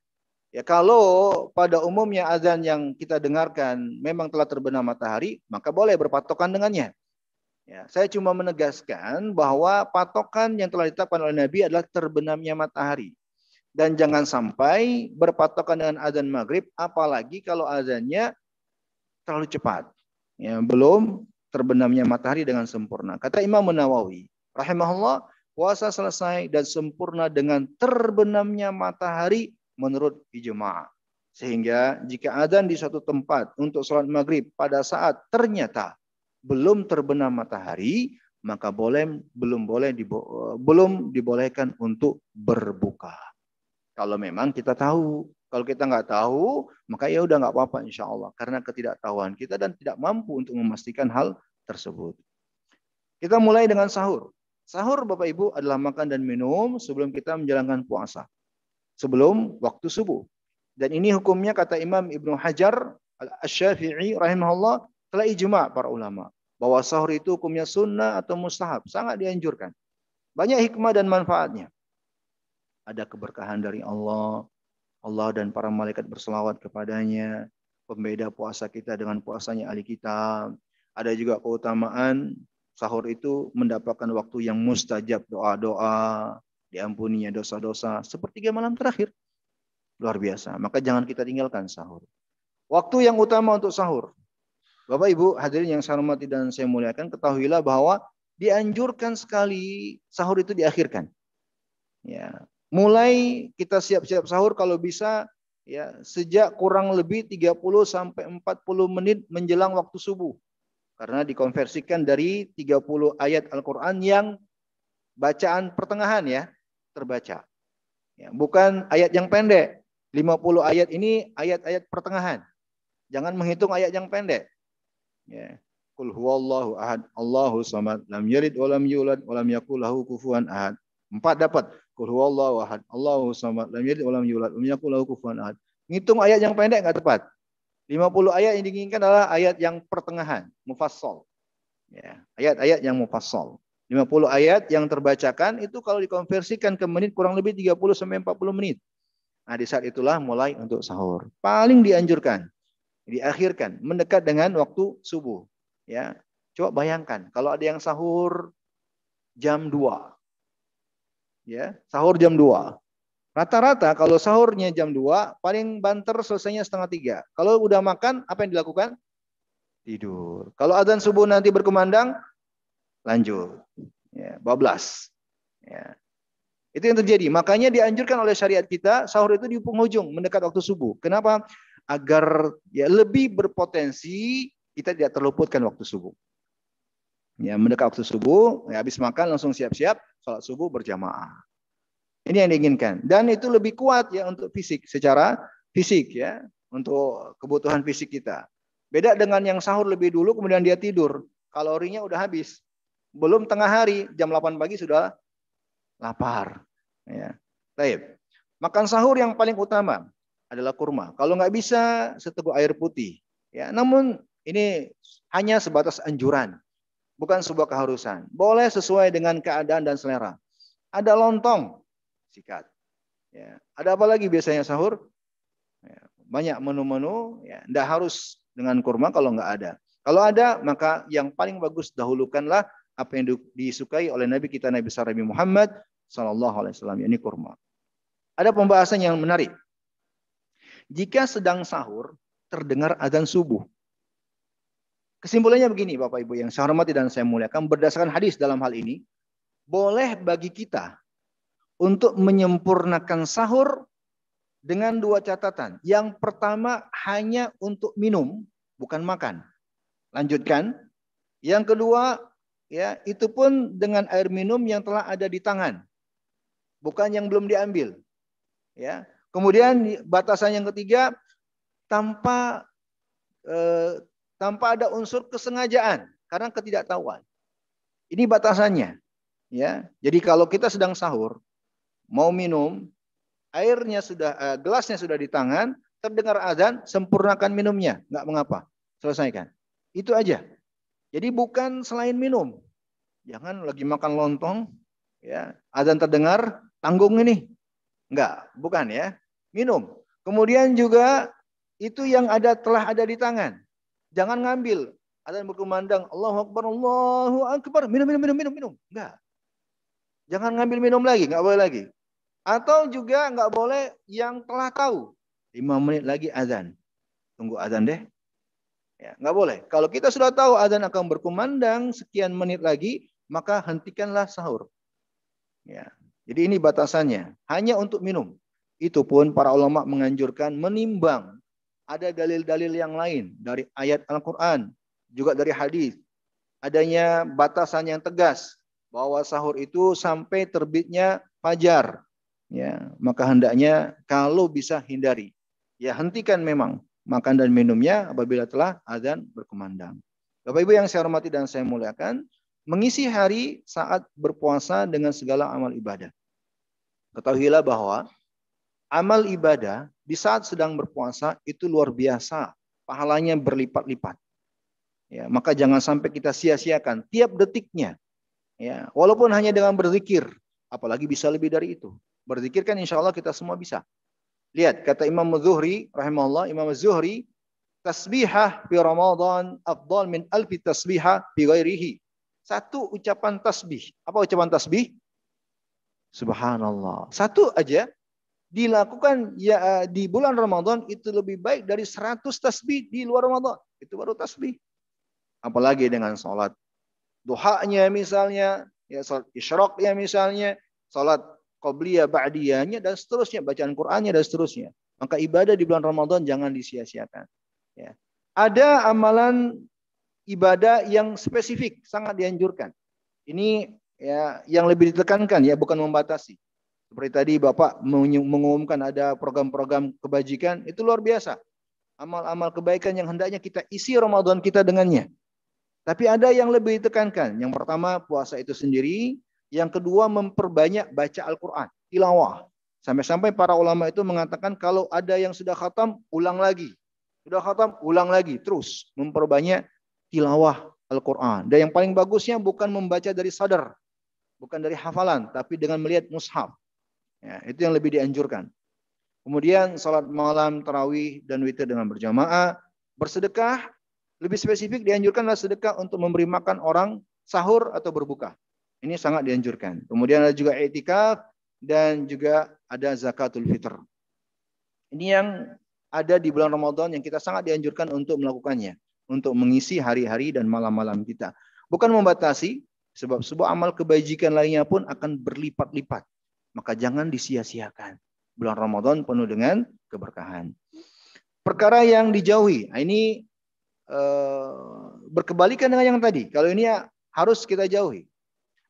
Ya kalau pada umumnya azan yang kita dengarkan memang telah terbenam matahari, maka boleh berpatokan dengannya. Ya, saya cuma menegaskan bahwa patokan yang telah ditetapkan oleh Nabi adalah terbenamnya matahari. Dan jangan sampai berpatokan dengan azan maghrib, apalagi kalau azannya terlalu cepat. Ya, belum terbenamnya matahari dengan sempurna. Kata Imam Nawawi, rahimahullah, puasa selesai dan sempurna dengan terbenamnya matahari menurut ijma'. Sehingga jika azan di suatu tempat untuk sholat maghrib pada saat ternyata belum terbenam matahari, maka boleh belum boleh dibo, belum dibolehkan untuk berbuka. Kalau memang kita tahu. Kalau kita nggak tahu, maka ya udah nggak apa-apa insya Allah. Karena ketidaktahuan kita dan tidak mampu untuk memastikan hal tersebut. Kita mulai dengan sahur. Sahur Bapak Ibu adalah makan dan minum sebelum kita menjalankan puasa. Sebelum waktu subuh. Dan ini hukumnya kata Imam Ibnu Hajar Al-Syafi'i rahimahullah telah ijma para ulama. Bahwa sahur itu hukumnya sunnah atau mustahab. Sangat dianjurkan. Banyak hikmah dan manfaatnya ada keberkahan dari Allah. Allah dan para malaikat berselawat kepadanya. Pembeda puasa kita dengan puasanya ahli kita. Ada juga keutamaan sahur itu mendapatkan waktu yang mustajab doa-doa, diampuninya dosa-dosa sepertiga malam terakhir. Luar biasa. Maka jangan kita tinggalkan sahur. Waktu yang utama untuk sahur. Bapak Ibu hadirin yang saya hormati dan saya muliakan, ketahuilah bahwa dianjurkan sekali sahur itu diakhirkan. Ya, Mulai kita siap-siap sahur kalau bisa ya sejak kurang lebih 30 sampai 40 menit menjelang waktu subuh. Karena dikonversikan dari 30 ayat Al-Quran yang bacaan pertengahan ya, terbaca. Ya, bukan ayat yang pendek. 50 ayat ini ayat-ayat pertengahan. Jangan menghitung ayat yang pendek. Ya. Qul huwallahu ahad, Allahu samad, lam yalid wa lam yulad wa lam yakul lahu kufuwan ahad. Empat dapat. Qul huwallahu ahad, Allahu samad, lam yalid wa lam yulad wa lam yakul lahu kufuwan ahad. Ngitung ayat yang pendek enggak tepat. 50 ayat yang diinginkan adalah ayat yang pertengahan, mufassal. Ya, ayat-ayat yang mufassal. 50 ayat yang terbacakan itu kalau dikonversikan ke menit kurang lebih 30 sampai 40 menit. Nah, di saat itulah mulai untuk sahur. Paling dianjurkan, diakhirkan mendekat dengan waktu subuh. Ya. Coba bayangkan kalau ada yang sahur jam 2. Ya, sahur jam 2. Rata-rata kalau sahurnya jam 2, paling banter selesainya setengah tiga. Kalau udah makan, apa yang dilakukan? Tidur. Kalau adzan subuh nanti berkumandang, lanjut. Ya, bablas. Ya. Itu yang terjadi. Makanya dianjurkan oleh syariat kita, sahur itu di penghujung, mendekat waktu subuh. Kenapa? Agar ya lebih berpotensi kita tidak terluputkan waktu subuh. Ya, mendekat waktu subuh, ya, habis makan langsung siap-siap, sholat subuh berjamaah. Ini yang diinginkan. Dan itu lebih kuat ya untuk fisik, secara fisik ya, untuk kebutuhan fisik kita. Beda dengan yang sahur lebih dulu kemudian dia tidur. Kalorinya udah habis. Belum tengah hari, jam 8 pagi sudah lapar. Ya. Baik. Makan sahur yang paling utama adalah kurma. Kalau nggak bisa, seteguk air putih. Ya, namun ini hanya sebatas anjuran, bukan sebuah keharusan. Boleh sesuai dengan keadaan dan selera. Ada lontong, sikat. Ya. Ada apa lagi biasanya sahur? Ya. Banyak menu-menu, ya. Tidak harus dengan kurma kalau nggak ada. Kalau ada, maka yang paling bagus dahulukanlah apa yang disukai oleh Nabi kita Nabi besar Nabi Muhammad Sallallahu Alaihi Wasallam, ini kurma. Ada pembahasan yang menarik. Jika sedang sahur, terdengar azan subuh. Kesimpulannya begini, Bapak Ibu yang saya hormati dan saya muliakan, berdasarkan hadis dalam hal ini, boleh bagi kita untuk menyempurnakan sahur dengan dua catatan. Yang pertama hanya untuk minum, bukan makan. Lanjutkan. Yang kedua, ya itu pun dengan air minum yang telah ada di tangan, bukan yang belum diambil. Ya. Kemudian batasan yang ketiga tanpa eh, tanpa ada unsur kesengajaan karena ketidaktahuan. Ini batasannya. Ya. Jadi kalau kita sedang sahur, mau minum, airnya sudah uh, gelasnya sudah di tangan, terdengar azan, sempurnakan minumnya, nggak mengapa, selesaikan. Itu aja. Jadi bukan selain minum. Jangan lagi makan lontong, ya azan terdengar, tanggung ini. Enggak, bukan ya. Minum. Kemudian juga itu yang ada telah ada di tangan. Jangan ngambil. Azan berkumandang, Allahu Akbar, Allahu Akbar. Minum, minum, minum, minum, minum. Enggak. Jangan ngambil minum lagi, nggak boleh lagi. Atau juga nggak boleh yang telah tahu. Lima menit lagi azan. Tunggu azan deh. Ya, nggak boleh. Kalau kita sudah tahu azan akan berkumandang sekian menit lagi, maka hentikanlah sahur. Ya. Jadi ini batasannya. Hanya untuk minum. Itu pun para ulama menganjurkan menimbang. Ada dalil-dalil yang lain dari ayat Al-Quran. Juga dari hadis. Adanya batasan yang tegas bahwa sahur itu sampai terbitnya fajar. Ya, maka hendaknya kalau bisa hindari. Ya, hentikan memang makan dan minumnya apabila telah azan berkumandang. Bapak Ibu yang saya hormati dan saya muliakan, mengisi hari saat berpuasa dengan segala amal ibadah. Ketahuilah bahwa amal ibadah di saat sedang berpuasa itu luar biasa, pahalanya berlipat-lipat. Ya, maka jangan sampai kita sia-siakan tiap detiknya. Ya, walaupun hanya dengan berzikir, apalagi bisa lebih dari itu. Berzikir kan insya Allah kita semua bisa. Lihat kata Imam Zuhri rahimahullah, Imam Zuhri tasbihah fi Ramadan afdal min alfi tasbihah fi ghairihi. Satu ucapan tasbih. Apa ucapan tasbih? Subhanallah. Satu aja dilakukan ya di bulan Ramadan itu lebih baik dari 100 tasbih di luar Ramadan. Itu baru tasbih. Apalagi dengan sholat duhanya misalnya, ya salat isyraqnya misalnya, salat qabliyah ba'diyahnya dan seterusnya, bacaan Qur'annya dan seterusnya. Maka ibadah di bulan Ramadan jangan disia-siakan. Ya. Ada amalan ibadah yang spesifik, sangat dianjurkan. Ini ya yang lebih ditekankan ya, bukan membatasi. Seperti tadi Bapak mengumumkan ada program-program kebajikan, itu luar biasa. Amal-amal kebaikan yang hendaknya kita isi Ramadan kita dengannya. Tapi ada yang lebih ditekankan. Yang pertama puasa itu sendiri, yang kedua memperbanyak baca Al-Qur'an, tilawah. Sampai-sampai para ulama itu mengatakan kalau ada yang sudah khatam, ulang lagi. Sudah khatam, ulang lagi. Terus memperbanyak tilawah Al-Quran. Dan yang paling bagusnya bukan membaca dari sadar. Bukan dari hafalan, tapi dengan melihat mushaf. Ya, itu yang lebih dianjurkan. Kemudian salat malam, tarawih, dan witir dengan berjamaah. Bersedekah, lebih spesifik dianjurkanlah sedekah untuk memberi makan orang sahur atau berbuka. Ini sangat dianjurkan. Kemudian ada juga etikaf dan juga ada zakatul fitr. Ini yang ada di bulan Ramadan yang kita sangat dianjurkan untuk melakukannya, untuk mengisi hari-hari dan malam-malam kita. Bukan membatasi, sebab sebuah amal kebajikan lainnya pun akan berlipat-lipat. Maka jangan disia-siakan. Bulan Ramadan penuh dengan keberkahan. Perkara yang dijauhi, nah ini uh, berkebalikan dengan yang tadi. Kalau ini ya harus kita jauhi.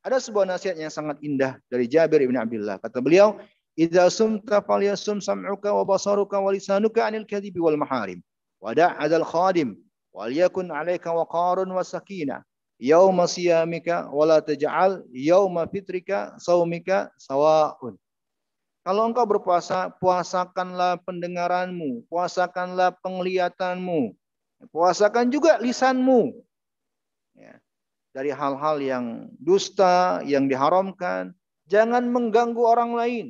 Ada sebuah nasihat yang sangat indah dari Jabir ibn Abdullah. Kata beliau, "Idza sumta falyasum sam'uka wa basaruka wa lisanuka 'anil kadhibi wal maharim. Wada' 'adal khadim wal yakun 'alaika waqarun wa sakinah. Yauma siyamika wa la taj'al yauma fitrika saumika sawa'un." Kalau engkau berpuasa, puasakanlah pendengaranmu, puasakanlah penglihatanmu, puasakan juga lisanmu. Ya dari hal-hal yang dusta, yang diharamkan. Jangan mengganggu orang lain.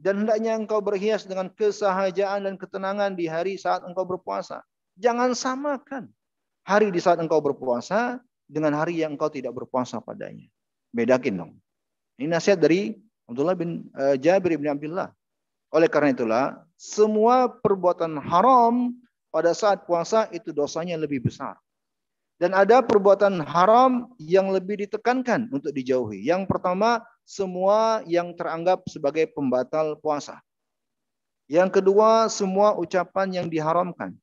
Dan hendaknya engkau berhias dengan kesahajaan dan ketenangan di hari saat engkau berpuasa. Jangan samakan hari di saat engkau berpuasa dengan hari yang engkau tidak berpuasa padanya. Bedakin dong. Ini nasihat dari Abdullah bin uh, Jabir bin Abdullah. Oleh karena itulah, semua perbuatan haram pada saat puasa itu dosanya lebih besar. Dan ada perbuatan haram yang lebih ditekankan untuk dijauhi. Yang pertama, semua yang teranggap sebagai pembatal puasa. Yang kedua, semua ucapan yang diharamkan.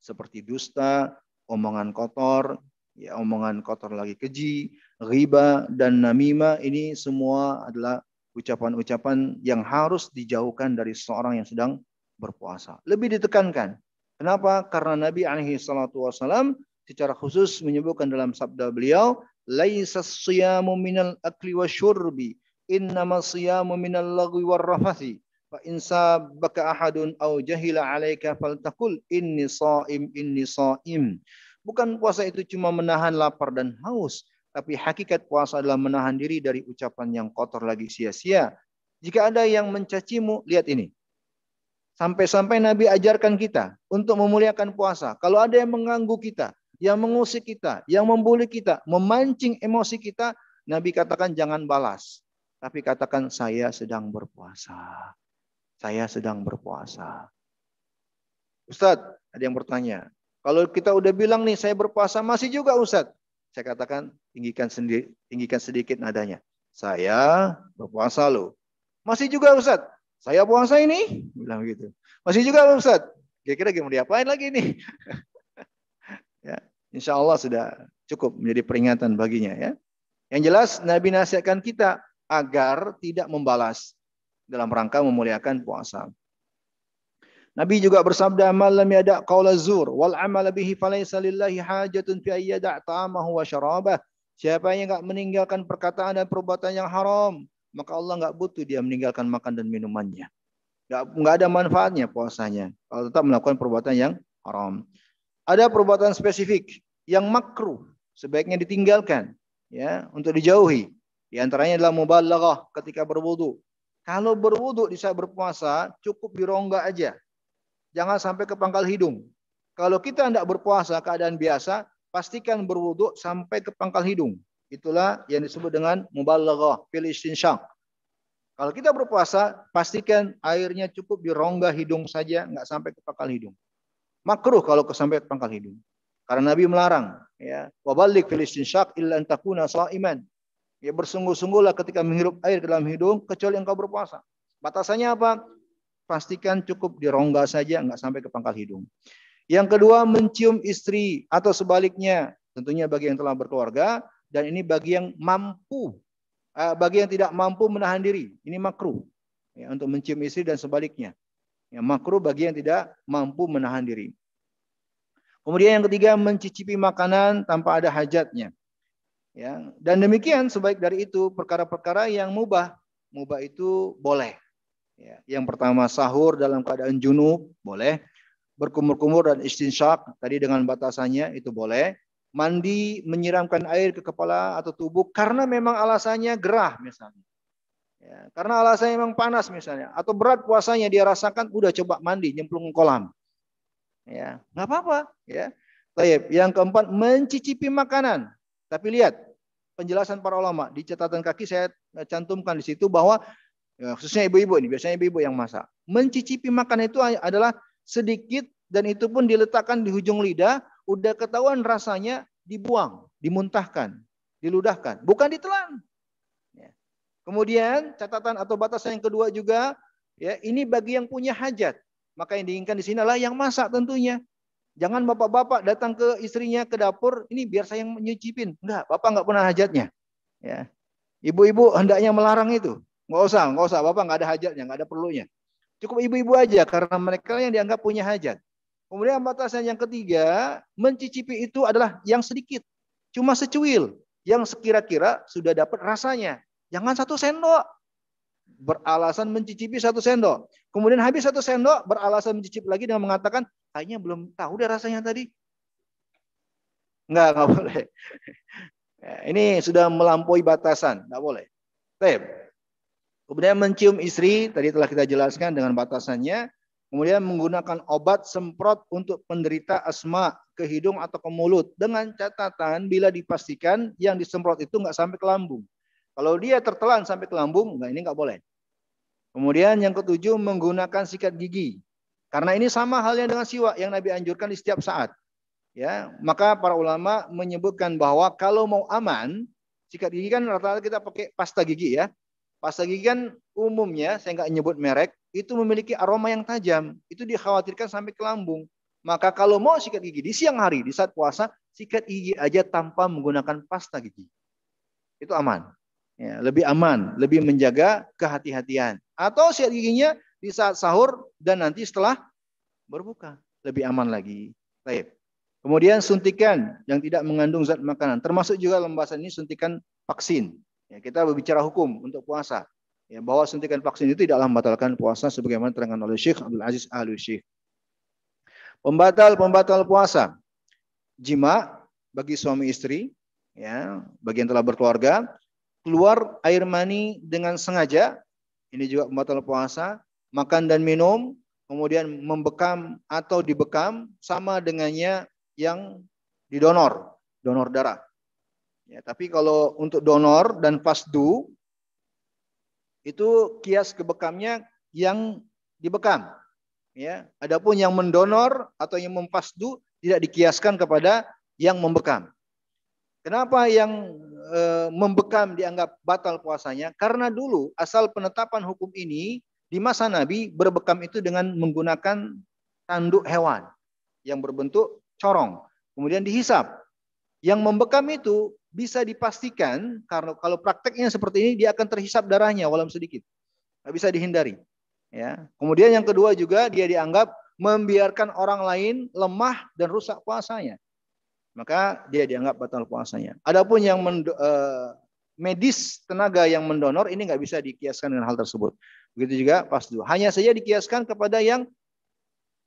Seperti dusta, omongan kotor, ya omongan kotor lagi keji, riba dan namimah ini semua adalah ucapan-ucapan yang harus dijauhkan dari seorang yang sedang berpuasa. Lebih ditekankan. Kenapa? Karena Nabi alaihi wasallam secara khusus menyebutkan dalam sabda beliau, "Laisa siyamu minal akli wa syurbi, innama siyamu minal lagwi war rafathi." Fa in sabaka ahadun aw jahila alaika faltaqul inni shaim inni shaim. Bukan puasa itu cuma menahan lapar dan haus, tapi hakikat puasa adalah menahan diri dari ucapan yang kotor lagi sia-sia. Jika ada yang mencacimu, lihat ini. Sampai-sampai Nabi ajarkan kita untuk memuliakan puasa. Kalau ada yang mengganggu kita, yang mengusik kita, yang membuli kita, memancing emosi kita, Nabi katakan jangan balas. Tapi katakan saya sedang berpuasa. Saya sedang berpuasa. Ustadz, ada yang bertanya. Kalau kita udah bilang nih saya berpuasa masih juga Ustadz. Saya katakan tinggikan sendiri, tinggikan sedikit nadanya. Saya berpuasa loh. Masih juga Ustadz. Saya puasa ini, bilang gitu. Masih juga Ustadz. Kira-kira gimana diapain lagi nih? Ya, insya Allah sudah cukup menjadi peringatan baginya ya. Yang jelas Nabi nasihatkan kita agar tidak membalas dalam rangka memuliakan puasa. Nabi juga bersabda, "Man lam yada' qaula zur wal amal bihi falaysa lillahi hajatun fi ayyada' ta'amahu wa syarabah." Siapa yang enggak meninggalkan perkataan dan perbuatan yang haram, maka Allah enggak butuh dia meninggalkan makan dan minumannya. Enggak enggak ada manfaatnya puasanya kalau tetap melakukan perbuatan yang haram. Ada perbuatan spesifik yang makruh sebaiknya ditinggalkan ya untuk dijauhi. Di antaranya adalah mubalaghah ketika berwudu. Kalau berwudu di saat berpuasa cukup dirongga aja. Jangan sampai ke pangkal hidung. Kalau kita tidak berpuasa keadaan biasa, pastikan berwudu sampai ke pangkal hidung. Itulah yang disebut dengan mubalaghah fil istinsyaq. Kalau kita berpuasa, pastikan airnya cukup dirongga hidung saja, nggak sampai ke pangkal hidung. Makruh kalau kesampai pangkal hidung. Karena Nabi melarang, ya. Wabalik filistin syak illa antakuna iman. Ya bersungguh-sungguhlah ketika menghirup air ke dalam hidung kecuali engkau berpuasa. Batasannya apa? Pastikan cukup di rongga saja, enggak sampai ke pangkal hidung. Yang kedua mencium istri atau sebaliknya, tentunya bagi yang telah berkeluarga dan ini bagi yang mampu, uh, bagi yang tidak mampu menahan diri, ini makruh ya, untuk mencium istri dan sebaliknya. Ya, makruh bagi yang tidak mampu menahan diri. Kemudian yang ketiga mencicipi makanan tanpa ada hajatnya. Ya, dan demikian sebaik dari itu perkara-perkara yang mubah. Mubah itu boleh. Ya, yang pertama sahur dalam keadaan junub boleh. Berkumur-kumur dan istinsyak tadi dengan batasannya itu boleh. Mandi menyiramkan air ke kepala atau tubuh karena memang alasannya gerah misalnya. Ya, karena alasannya memang panas misalnya atau berat puasanya dia rasakan udah coba mandi nyemplung kolam Ya, nggak apa-apa. Ya. Taib. Yang keempat, mencicipi makanan. Tapi lihat penjelasan para ulama di catatan kaki saya cantumkan di situ bahwa ya, khususnya ibu-ibu ini biasanya ibu-ibu yang masak. Mencicipi makanan itu adalah sedikit dan itu pun diletakkan di ujung lidah, udah ketahuan rasanya dibuang, dimuntahkan, diludahkan, bukan ditelan. Ya. Kemudian catatan atau batasan yang kedua juga, ya ini bagi yang punya hajat. Maka yang diinginkan di sini adalah yang masak tentunya. Jangan bapak-bapak datang ke istrinya ke dapur, ini biar saya yang nyicipin. Enggak, bapak enggak pernah hajatnya. Ya. Ibu-ibu hendaknya melarang itu. Enggak usah, enggak usah. Bapak enggak ada hajatnya, enggak ada perlunya. Cukup ibu-ibu aja karena mereka yang dianggap punya hajat. Kemudian batasan yang ketiga, mencicipi itu adalah yang sedikit. Cuma secuil. Yang sekira-kira sudah dapat rasanya. Jangan satu sendok beralasan mencicipi satu sendok. Kemudian habis satu sendok, beralasan mencicipi lagi dengan mengatakan, kayaknya belum tahu deh rasanya tadi. Enggak, enggak boleh. Ini sudah melampaui batasan, enggak boleh. Baik. Kemudian mencium istri, tadi telah kita jelaskan dengan batasannya. Kemudian menggunakan obat semprot untuk penderita asma ke hidung atau ke mulut. Dengan catatan bila dipastikan yang disemprot itu enggak sampai ke lambung. Kalau dia tertelan sampai ke lambung, enggak ini enggak boleh. Kemudian yang ketujuh menggunakan sikat gigi. Karena ini sama halnya dengan siwak yang Nabi anjurkan di setiap saat. Ya, maka para ulama menyebutkan bahwa kalau mau aman, sikat gigi kan rata-rata kita pakai pasta gigi ya. Pasta gigi kan umumnya, saya nggak nyebut merek, itu memiliki aroma yang tajam. Itu dikhawatirkan sampai ke lambung. Maka kalau mau sikat gigi di siang hari, di saat puasa, sikat gigi aja tanpa menggunakan pasta gigi. Itu aman. Ya, lebih aman, lebih menjaga kehati-hatian. Atau giginya di saat sahur dan nanti setelah berbuka. Lebih aman lagi. Baik. Kemudian suntikan yang tidak mengandung zat makanan. Termasuk juga lembasan ini suntikan vaksin. Ya, kita berbicara hukum untuk puasa. Ya, bahwa suntikan vaksin itu tidaklah membatalkan puasa sebagaimana terangkan oleh Syekh Abdul Aziz Al Syekh. Pembatal-pembatal puasa. Jima bagi suami istri, ya, bagi yang telah berkeluarga, keluar air mani dengan sengaja, ini juga pembatal puasa, makan dan minum, kemudian membekam atau dibekam sama dengannya yang didonor, donor darah. Ya, tapi kalau untuk donor dan fasdu itu kias kebekamnya yang dibekam. Ya, adapun yang mendonor atau yang memfasdu tidak dikiaskan kepada yang membekam. Kenapa yang e, membekam dianggap batal puasanya? Karena dulu asal penetapan hukum ini di masa Nabi berbekam itu dengan menggunakan tanduk hewan yang berbentuk corong. Kemudian dihisap. Yang membekam itu bisa dipastikan karena kalau prakteknya seperti ini dia akan terhisap darahnya walau sedikit. Tidak bisa dihindari. Ya. Kemudian yang kedua juga dia dianggap membiarkan orang lain lemah dan rusak puasanya maka dia dianggap batal puasanya. Adapun yang uh, medis tenaga yang mendonor ini nggak bisa dikiaskan dengan hal tersebut. Begitu juga fasdu. Hanya saja dikiaskan kepada yang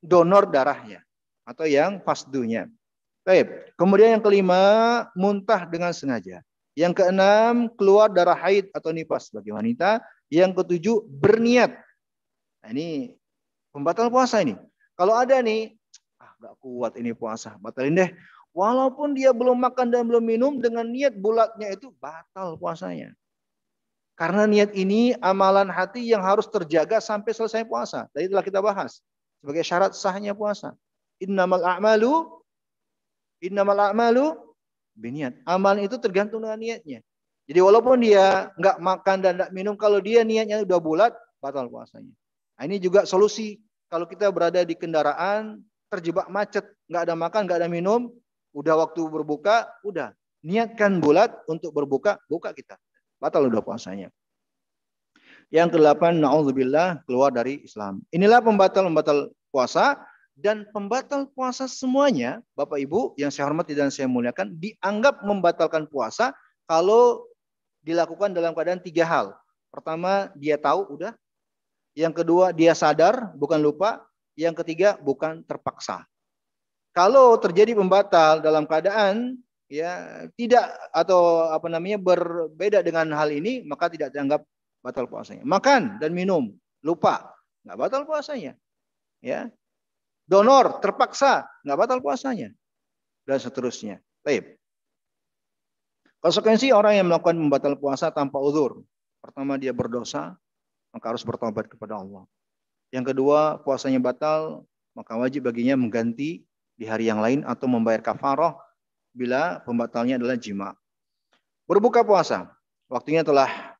donor darahnya atau yang fasdunya. Baik. Kemudian yang kelima, muntah dengan sengaja. Yang keenam, keluar darah haid atau nifas bagi wanita. Yang ketujuh, berniat. Nah, ini pembatal puasa ini. Kalau ada nih, ah gak kuat ini puasa, batalin deh. Walaupun dia belum makan dan belum minum dengan niat bulatnya itu batal puasanya. Karena niat ini amalan hati yang harus terjaga sampai selesai puasa. Tadi telah kita bahas sebagai syarat sahnya puasa. Innamal a'malu innamal a'malu biniat. Amal itu tergantung dengan niatnya. Jadi walaupun dia nggak makan dan nggak minum, kalau dia niatnya udah bulat, batal puasanya. Nah, ini juga solusi kalau kita berada di kendaraan terjebak macet, nggak ada makan, nggak ada minum, udah waktu berbuka, udah niatkan bulat untuk berbuka, buka kita. Batal udah puasanya. Yang kedelapan, naudzubillah keluar dari Islam. Inilah pembatal-pembatal puasa dan pembatal puasa semuanya, Bapak Ibu yang saya hormati dan saya muliakan, dianggap membatalkan puasa kalau dilakukan dalam keadaan tiga hal. Pertama, dia tahu udah. Yang kedua, dia sadar, bukan lupa. Yang ketiga, bukan terpaksa. Kalau terjadi pembatal dalam keadaan ya tidak atau apa namanya berbeda dengan hal ini, maka tidak dianggap batal puasanya. Makan dan minum, lupa, nggak batal puasanya. Ya. Donor terpaksa, nggak batal puasanya. Dan seterusnya. Baik. Konsekuensi orang yang melakukan membatal puasa tanpa uzur. Pertama dia berdosa, maka harus bertobat kepada Allah. Yang kedua, puasanya batal, maka wajib baginya mengganti di hari yang lain atau membayar kafarah bila pembatalnya adalah jima. Berbuka puasa, waktunya telah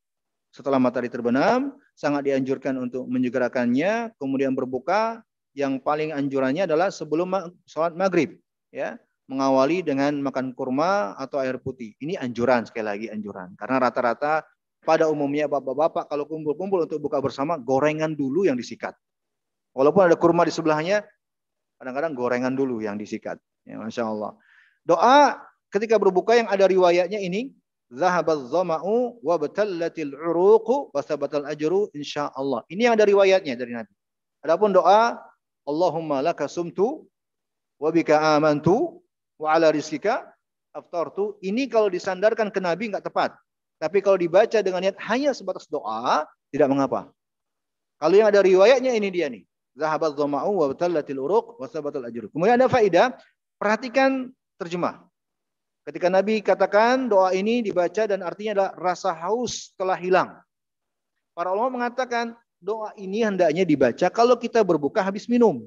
setelah matahari terbenam, sangat dianjurkan untuk menyegerakannya, kemudian berbuka. Yang paling anjurannya adalah sebelum sholat maghrib, ya, mengawali dengan makan kurma atau air putih. Ini anjuran sekali lagi anjuran, karena rata-rata pada umumnya bapak-bapak kalau kumpul-kumpul untuk buka bersama gorengan dulu yang disikat. Walaupun ada kurma di sebelahnya, kadang-kadang gorengan dulu yang disikat. Ya, Masya Allah. Doa ketika berbuka yang ada riwayatnya ini, zahabaz zama'u wa batallatil uruqu wa sabatal ajru insyaallah. Ini yang ada riwayatnya dari Nabi. Adapun doa Allahumma laka sumtu wa bika amantu wa ala rizkika aftartu. Ini kalau disandarkan ke Nabi enggak tepat. Tapi kalau dibaca dengan niat hanya sebatas doa, tidak mengapa. Kalau yang ada riwayatnya ini dia nih. Zahabat zama'u wa batallatil uruq wa sabatal ajru. Kemudian ada faedah, perhatikan terjemah. Ketika Nabi katakan doa ini dibaca dan artinya adalah rasa haus telah hilang. Para ulama mengatakan doa ini hendaknya dibaca kalau kita berbuka habis minum.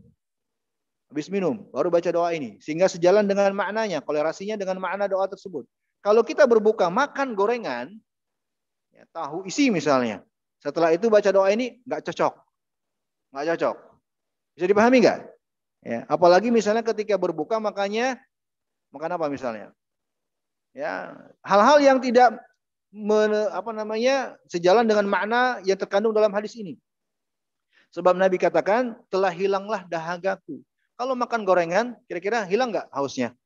Habis minum, baru baca doa ini. Sehingga sejalan dengan maknanya, kolerasinya dengan makna doa tersebut. Kalau kita berbuka makan gorengan, ya, tahu isi misalnya. Setelah itu baca doa ini nggak cocok. Nggak cocok. Bisa dipahami nggak? Ya, apalagi misalnya ketika berbuka makanya makan apa misalnya? Ya, hal-hal yang tidak men, apa namanya sejalan dengan makna yang terkandung dalam hadis ini. Sebab Nabi katakan telah hilanglah dahagaku. Kalau makan gorengan, kira-kira hilang nggak hausnya?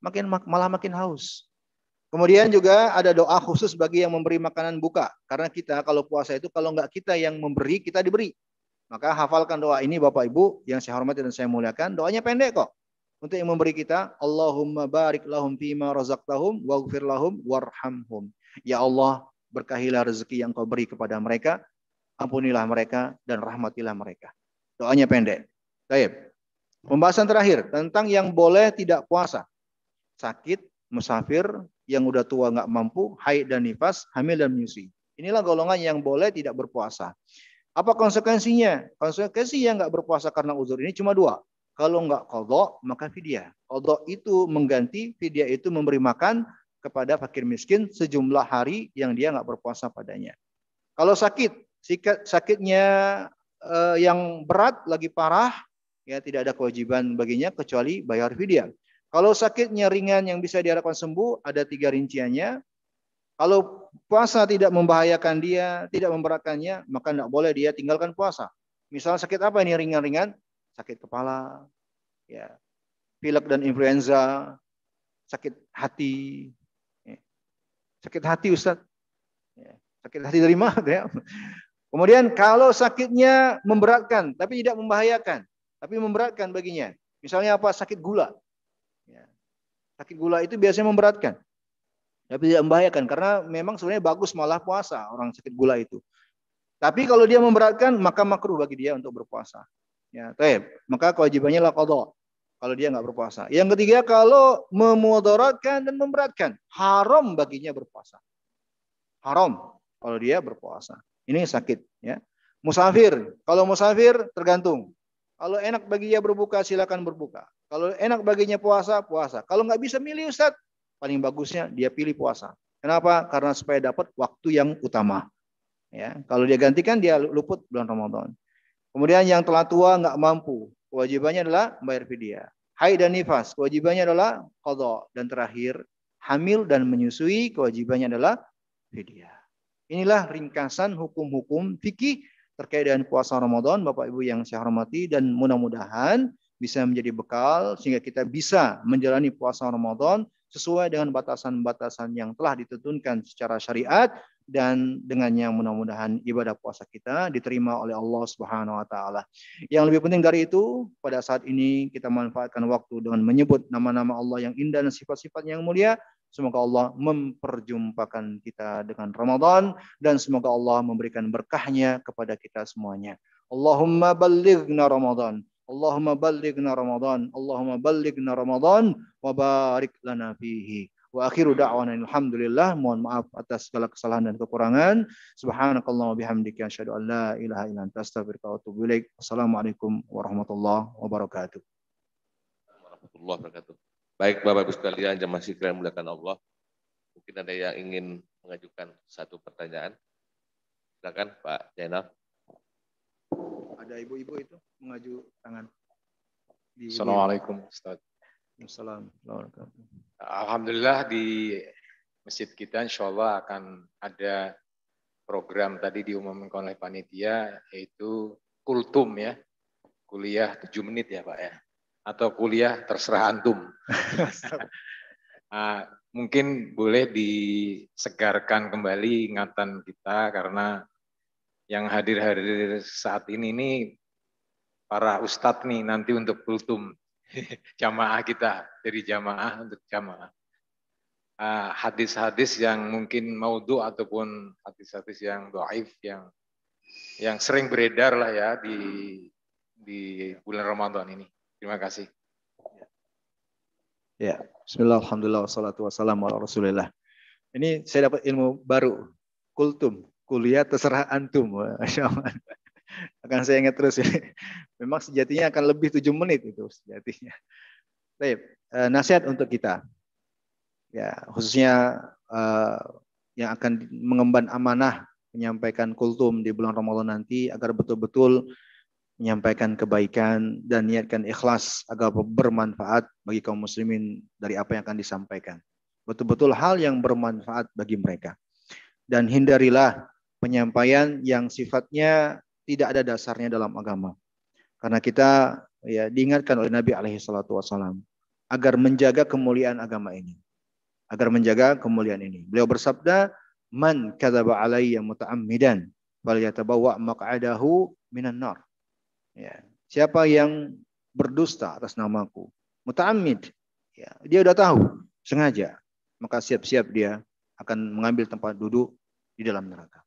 Makin malah makin haus. Kemudian juga ada doa khusus bagi yang memberi makanan buka. Karena kita kalau puasa itu kalau nggak kita yang memberi, kita diberi. Maka hafalkan doa ini Bapak Ibu yang saya hormati dan saya muliakan. Doanya pendek kok untuk yang memberi kita Allahumma barik lahum fima razaqtahum waghfir lahum warhamhum. Ya Allah, berkahilah rezeki yang kau beri kepada mereka, ampunilah mereka dan rahmatilah mereka. Doanya pendek. Baik. Pembahasan terakhir tentang yang boleh tidak puasa. Sakit, musafir, yang udah tua nggak mampu, haid dan nifas, hamil dan menyusui. Inilah golongan yang boleh tidak berpuasa. Apa konsekuensinya? Konsekuensi yang nggak berpuasa karena uzur ini cuma dua. Kalau enggak kodok, maka fidyah. Kodok itu mengganti, fidyah itu memberi makan kepada fakir miskin sejumlah hari yang dia enggak berpuasa padanya. Kalau sakit, sakitnya eh, yang berat lagi parah, ya tidak ada kewajiban baginya kecuali bayar fidyah. Kalau sakitnya ringan yang bisa diharapkan sembuh, ada tiga rinciannya. Kalau puasa tidak membahayakan dia, tidak memberatkannya, maka tidak boleh dia tinggalkan puasa. Misal sakit apa ini ringan-ringan? sakit kepala, ya, pilek dan influenza, sakit hati, ya. sakit hati Ustaz, ya. sakit hati dari mana? Ya. Kemudian kalau sakitnya memberatkan, tapi tidak membahayakan, tapi memberatkan baginya. Misalnya apa? Sakit gula. Ya. Sakit gula itu biasanya memberatkan. Tapi tidak membahayakan karena memang sebenarnya bagus malah puasa orang sakit gula itu. Tapi kalau dia memberatkan maka makruh bagi dia untuk berpuasa. Ya, taib. Maka kewajibannya lah qadha kalau dia nggak berpuasa. Yang ketiga kalau memudaratkan dan memberatkan, haram baginya berpuasa. Haram kalau dia berpuasa. Ini sakit ya. Musafir, kalau musafir tergantung. Kalau enak bagi dia berbuka silakan berbuka. Kalau enak baginya puasa, puasa. Kalau nggak bisa milih Ustaz, paling bagusnya dia pilih puasa. Kenapa? Karena supaya dapat waktu yang utama. Ya, kalau dia gantikan dia luput bulan Ramadan. Kemudian yang telah tua nggak mampu, kewajibannya adalah membayar fidyah. Haid dan nifas, kewajibannya adalah qadha. Dan terakhir, hamil dan menyusui, kewajibannya adalah fidyah. Inilah ringkasan hukum-hukum fikih terkait dengan puasa Ramadan, Bapak Ibu yang saya hormati, dan mudah-mudahan bisa menjadi bekal sehingga kita bisa menjalani puasa Ramadan sesuai dengan batasan-batasan yang telah ditentukan secara syariat dan dengannya mudah-mudahan ibadah puasa kita diterima oleh Allah Subhanahu wa taala. Yang lebih penting dari itu, pada saat ini kita manfaatkan waktu dengan menyebut nama-nama Allah yang indah dan sifat-sifat yang mulia. Semoga Allah memperjumpakan kita dengan Ramadan dan semoga Allah memberikan berkahnya kepada kita semuanya. Allahumma ballighna Ramadan. Allahumma ballighna Ramadan. Allahumma ballighna Ramadan wa barik lana fihi. Wa akhiru da'wana alhamdulillah. Mohon maaf atas segala kesalahan dan kekurangan. Subhanakallah wa bihamdika asyhadu an la ilaha illa anta astaghfiruka wa atubu ilaik. Wassalamualaikum warahmatullahi wabarakatuh. Warahmatullahi wabarakatuh. Baik Bapak Ibu sekalian, jemaah sekalian mulakan Allah. Mungkin ada yang ingin mengajukan satu pertanyaan. Silakan Pak Zainal. Ada ibu-ibu itu mengaju tangan. Assalamualaikum Ustaz. Assalamualaikum. Alhamdulillah di masjid kita insya Allah akan ada program tadi diumumkan oleh panitia yaitu kultum ya. Kuliah tujuh menit ya Pak ya. Atau kuliah terserah antum. nah, mungkin boleh disegarkan kembali ingatan kita karena yang hadir-hadir saat ini ini para ustadz nih nanti untuk kultum jamaah kita dari jamaah untuk jamaah. Ah, hadis-hadis yang mungkin maudhu ataupun hadis-hadis yang doaif yang yang sering beredar lah ya di di bulan Ramadan ini. Terima kasih. Ya, Bismillah, Alhamdulillah, wassalatu wassalamu ala rasulillah. Ini saya dapat ilmu baru, kultum, kuliah terserah antum. Akan saya ingat terus ya. Memang sejatinya akan lebih tujuh menit itu sejatinya. Baik, eh, nasihat untuk kita. Ya, khususnya uh, yang akan mengemban amanah menyampaikan kultum di bulan Ramadan nanti agar betul-betul menyampaikan kebaikan dan niatkan ikhlas agar bermanfaat bagi kaum muslimin dari apa yang akan disampaikan. Betul-betul hal yang bermanfaat bagi mereka. Dan hindarilah penyampaian yang sifatnya tidak ada dasarnya dalam agama. Karena kita ya diingatkan oleh Nabi alaihi salatu wasallam agar menjaga kemuliaan agama ini. Agar menjaga kemuliaan ini. Beliau bersabda, "Man kadzaba alayya muta'ammidan falyatabawwa maq'adahu minan nar." Ya, siapa yang berdusta atas namaku, muta'ammid, ya, dia udah tahu sengaja, maka siap-siap dia akan mengambil tempat duduk di dalam neraka.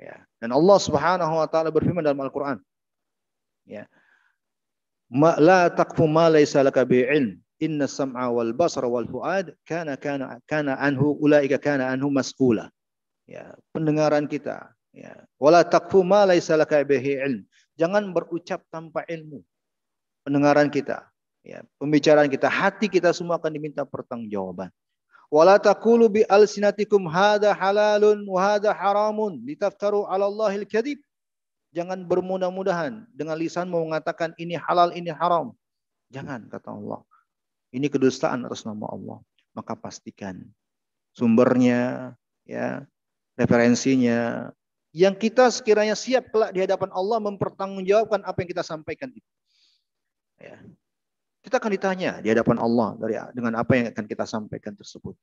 Ya. Dan Allah Subhanahu wa taala berfirman dalam Al-Qur'an. Ya. Ma la taqfu ma laysa laka bi'ilm. Inna sam'a wal basara wal fuad kana kana kana anhu ulaika kana anhu mas'ula. Ya, pendengaran kita ya. Wala taqfu ma laysa laka bihi ilm. Jangan berucap tanpa ilmu. Pendengaran kita, ya, pembicaraan kita, hati kita semua akan diminta pertanggungjawaban. Wala alsinatikum hada halalun wa haramun litaftaru Allahil kadhib. Jangan bermudah-mudahan dengan lisan mau mengatakan ini halal, ini haram. Jangan kata Allah. Ini kedustaan atas nama Allah. Maka pastikan sumbernya, ya, referensinya, yang kita sekiranya siap kelak di hadapan Allah mempertanggungjawabkan apa yang kita sampaikan itu. Ya. Kita akan ditanya di hadapan Allah dari dengan apa yang akan kita sampaikan tersebut.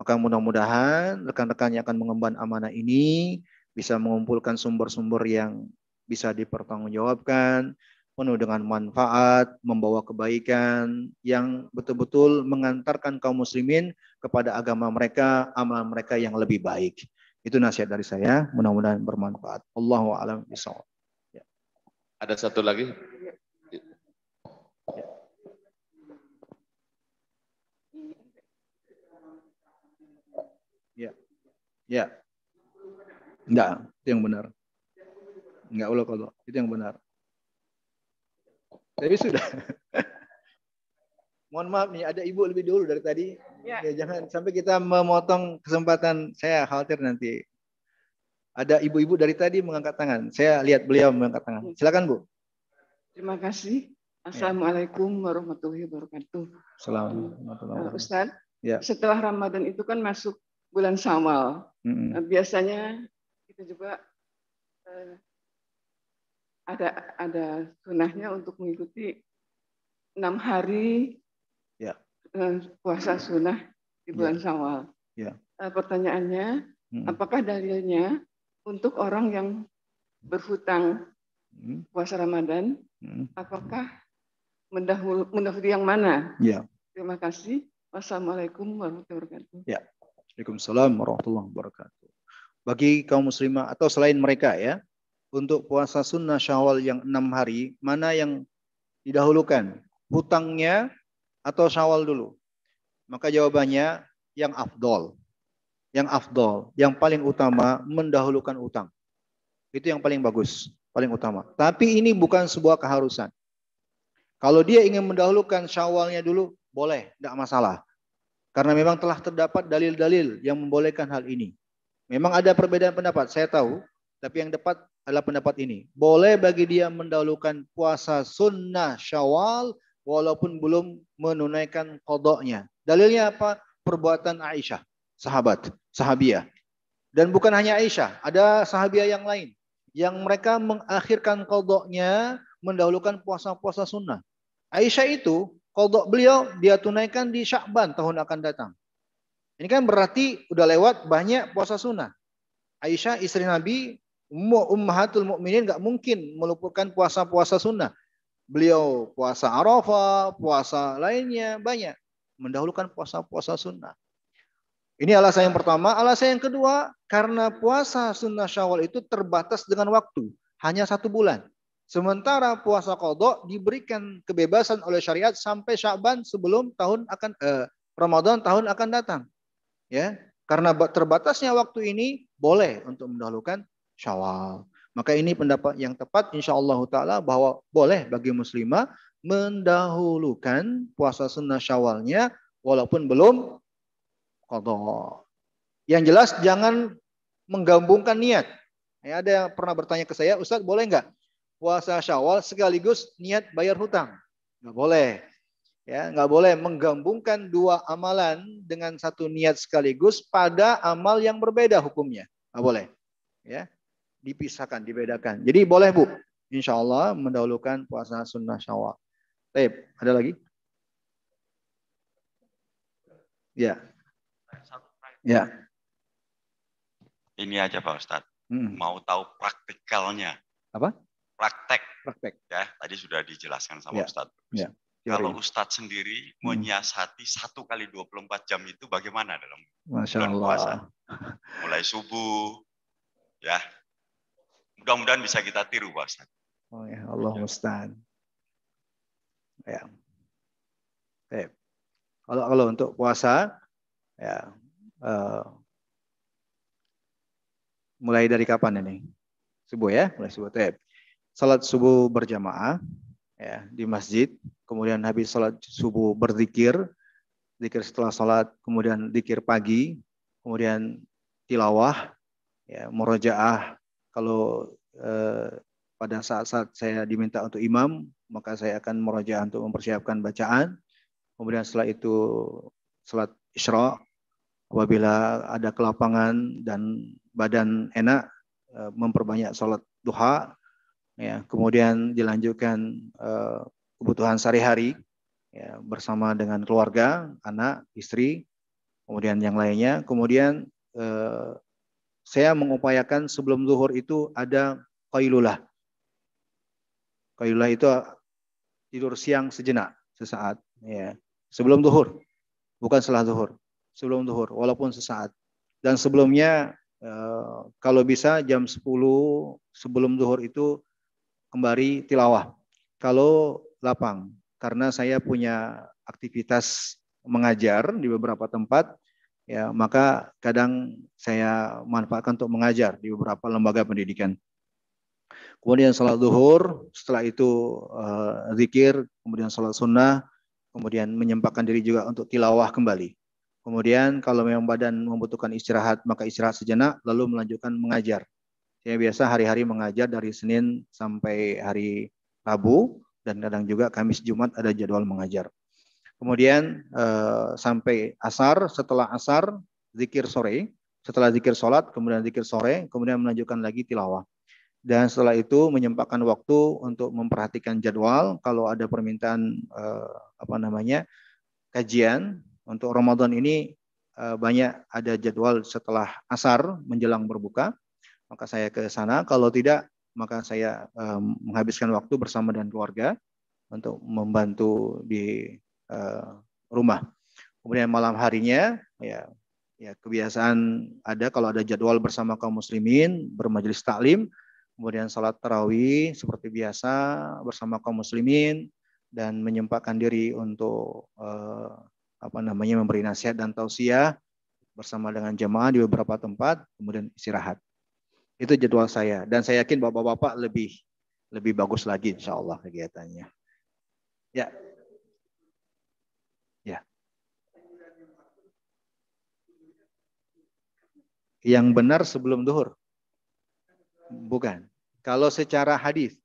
Maka mudah-mudahan rekan-rekan yang akan mengemban amanah ini bisa mengumpulkan sumber-sumber yang bisa dipertanggungjawabkan, penuh dengan manfaat, membawa kebaikan yang betul-betul mengantarkan kaum muslimin kepada agama mereka, amalan mereka yang lebih baik. Itu nasihat dari saya, mudah-mudahan bermanfaat. Allahu a'lam. Ya. Ada satu lagi Ya. Enggak, itu yang benar. Enggak ulah kalau itu yang benar. Tapi sudah. Mohon maaf nih, ada ibu lebih dulu dari tadi. Ya. ya jangan sampai kita memotong kesempatan. Saya khawatir nanti. Ada ibu-ibu dari tadi mengangkat tangan. Saya lihat beliau mengangkat tangan. Silakan Bu. Terima kasih. Assalamualaikum warahmatullahi wabarakatuh. Assalamualaikum. Uh, Ustaz, Ya. setelah Ramadan itu kan masuk bulan Syawal. Mm-mm. Uh, biasanya kita juga uh, ada ada sunahnya untuk mengikuti enam hari Ya. uh, puasa sunnah di bulan Syawal. Ya. Uh, pertanyaannya, Mm-mm. apakah dalilnya untuk orang yang berhutang Mm-mm. puasa Ramadan, Mm-mm. apakah mendahulu, mendahului yang mana? Ya. Terima kasih. Wassalamualaikum warahmatullahi wabarakatuh. Waalaikumsalam warahmatullahi wabarakatuh. Bagi kaum muslimah atau selain mereka ya, untuk puasa sunnah syawal yang enam hari, mana yang didahulukan? Hutangnya atau syawal dulu? Maka jawabannya yang afdol. Yang afdol, yang paling utama mendahulukan utang. Itu yang paling bagus, paling utama. Tapi ini bukan sebuah keharusan. Kalau dia ingin mendahulukan syawalnya dulu, boleh, tidak masalah. Karena memang telah terdapat dalil-dalil yang membolehkan hal ini. Memang ada perbedaan pendapat, saya tahu. Tapi yang tepat adalah pendapat ini. Boleh bagi dia mendahulukan puasa sunnah syawal walaupun belum menunaikan kodoknya. Dalilnya apa? Perbuatan Aisyah, sahabat, sahabiah. Dan bukan hanya Aisyah, ada sahabiah yang lain. Yang mereka mengakhirkan kodoknya mendahulukan puasa-puasa sunnah. Aisyah itu kodok beliau dia tunaikan di Syakban tahun akan datang. Ini kan berarti udah lewat banyak puasa sunnah. Aisyah istri Nabi, Ummahatul Mukminin nggak mungkin meluputkan puasa-puasa sunnah. Beliau puasa Arafah, puasa lainnya banyak. Mendahulukan puasa-puasa sunnah. Ini alasan yang pertama. Alasan yang kedua, karena puasa sunnah syawal itu terbatas dengan waktu. Hanya satu bulan. Sementara puasa kodok diberikan kebebasan oleh syariat sampai Syaban sebelum tahun akan eh, Ramadan tahun akan datang. Ya, karena ba- terbatasnya waktu ini boleh untuk mendahulukan Syawal. Maka ini pendapat yang tepat insya Allah taala bahwa boleh bagi muslimah mendahulukan puasa sunnah Syawalnya walaupun belum kodok. Yang jelas jangan menggabungkan niat. Ya, ada yang pernah bertanya ke saya, Ustadz boleh nggak puasa Syawal sekaligus niat bayar hutang. Nggak boleh. Ya, nggak boleh menggabungkan dua amalan dengan satu niat sekaligus pada amal yang berbeda hukumnya. Nggak boleh. Ya, dipisahkan, dibedakan. Jadi boleh bu, insya Allah mendahulukan puasa sunnah Syawal. Baik, ada lagi? Ya, ya. Ini aja Pak Ustadz, Hmm. mau tahu praktikalnya. Apa? Praktek Praktek. ya, tadi sudah dijelaskan sama Ya, Ustadz. ya. Kalau Teori. Ustadz sendiri Hmm. menyiasati satu kali 24 jam itu bagaimana dalam Masya bulan puasa. Allah. mulai subuh, ya. Mudah-mudahan bisa kita tiru Pak Ustadz. Oh ya, Allah musta'an. Ya. Baik. Kalau kalau untuk puasa ya eh, mulai dari kapan ini? Subuh ya, mulai subuh. Baik. Salat subuh berjamaah ya di masjid, kemudian habis salat subuh berzikir, zikir setelah salat, kemudian zikir pagi, kemudian tilawah, ya murojaah kalau eh, pada saat-saat saya diminta untuk imam, maka saya akan merojaah untuk mempersiapkan bacaan. Kemudian setelah itu salat isra, apabila ada kelapangan dan badan enak, eh, memperbanyak salat duha. Ya, kemudian dilanjutkan eh, kebutuhan sehari-hari ya, bersama dengan keluarga, anak, istri, kemudian yang lainnya. Kemudian eh, saya mengupayakan sebelum zuhur itu ada qailulah. Qailulah itu tidur siang sejenak, sesaat. Ya. Sebelum zuhur, bukan setelah zuhur. Sebelum zuhur, walaupun sesaat. Dan sebelumnya, eh, kalau bisa jam 10 sebelum zuhur itu kembali tilawah. Kalau lapang, karena saya punya aktivitas mengajar di beberapa tempat, ya maka kadang saya manfaatkan untuk mengajar di beberapa lembaga pendidikan. Kemudian salat zuhur, setelah itu uh, zikir, kemudian salat sunnah, kemudian menyempatkan diri juga untuk tilawah kembali. Kemudian kalau memang badan membutuhkan istirahat, maka istirahat sejenak, lalu melanjutkan mengajar. Saya biasa hari-hari mengajar dari Senin sampai hari Rabu, dan kadang juga Kamis Jumat ada jadwal mengajar. Kemudian eh, sampai asar, setelah asar zikir sore, setelah zikir sholat, kemudian zikir sore, kemudian melanjutkan lagi tilawah. Dan setelah itu menyempatkan waktu untuk memperhatikan jadwal. Kalau ada permintaan eh, apa namanya kajian untuk Ramadan ini eh, banyak ada jadwal setelah asar menjelang berbuka, maka saya ke sana. Kalau tidak, maka saya eh, menghabiskan waktu bersama dengan keluarga untuk membantu di eh, rumah. Kemudian malam harinya ya ya kebiasaan ada kalau ada jadwal bersama kaum muslimin bermajelis taklim, kemudian salat tarawih seperti biasa bersama kaum muslimin dan menyempatkan diri untuk eh, apa namanya memberi nasihat dan tausiah bersama dengan jemaah di beberapa tempat, kemudian istirahat. Itu jadwal saya dan saya yakin bapak-bapak lebih lebih bagus lagi insya Allah kegiatannya. Ya, yang benar sebelum duhur. Bukan. Kalau secara hadis.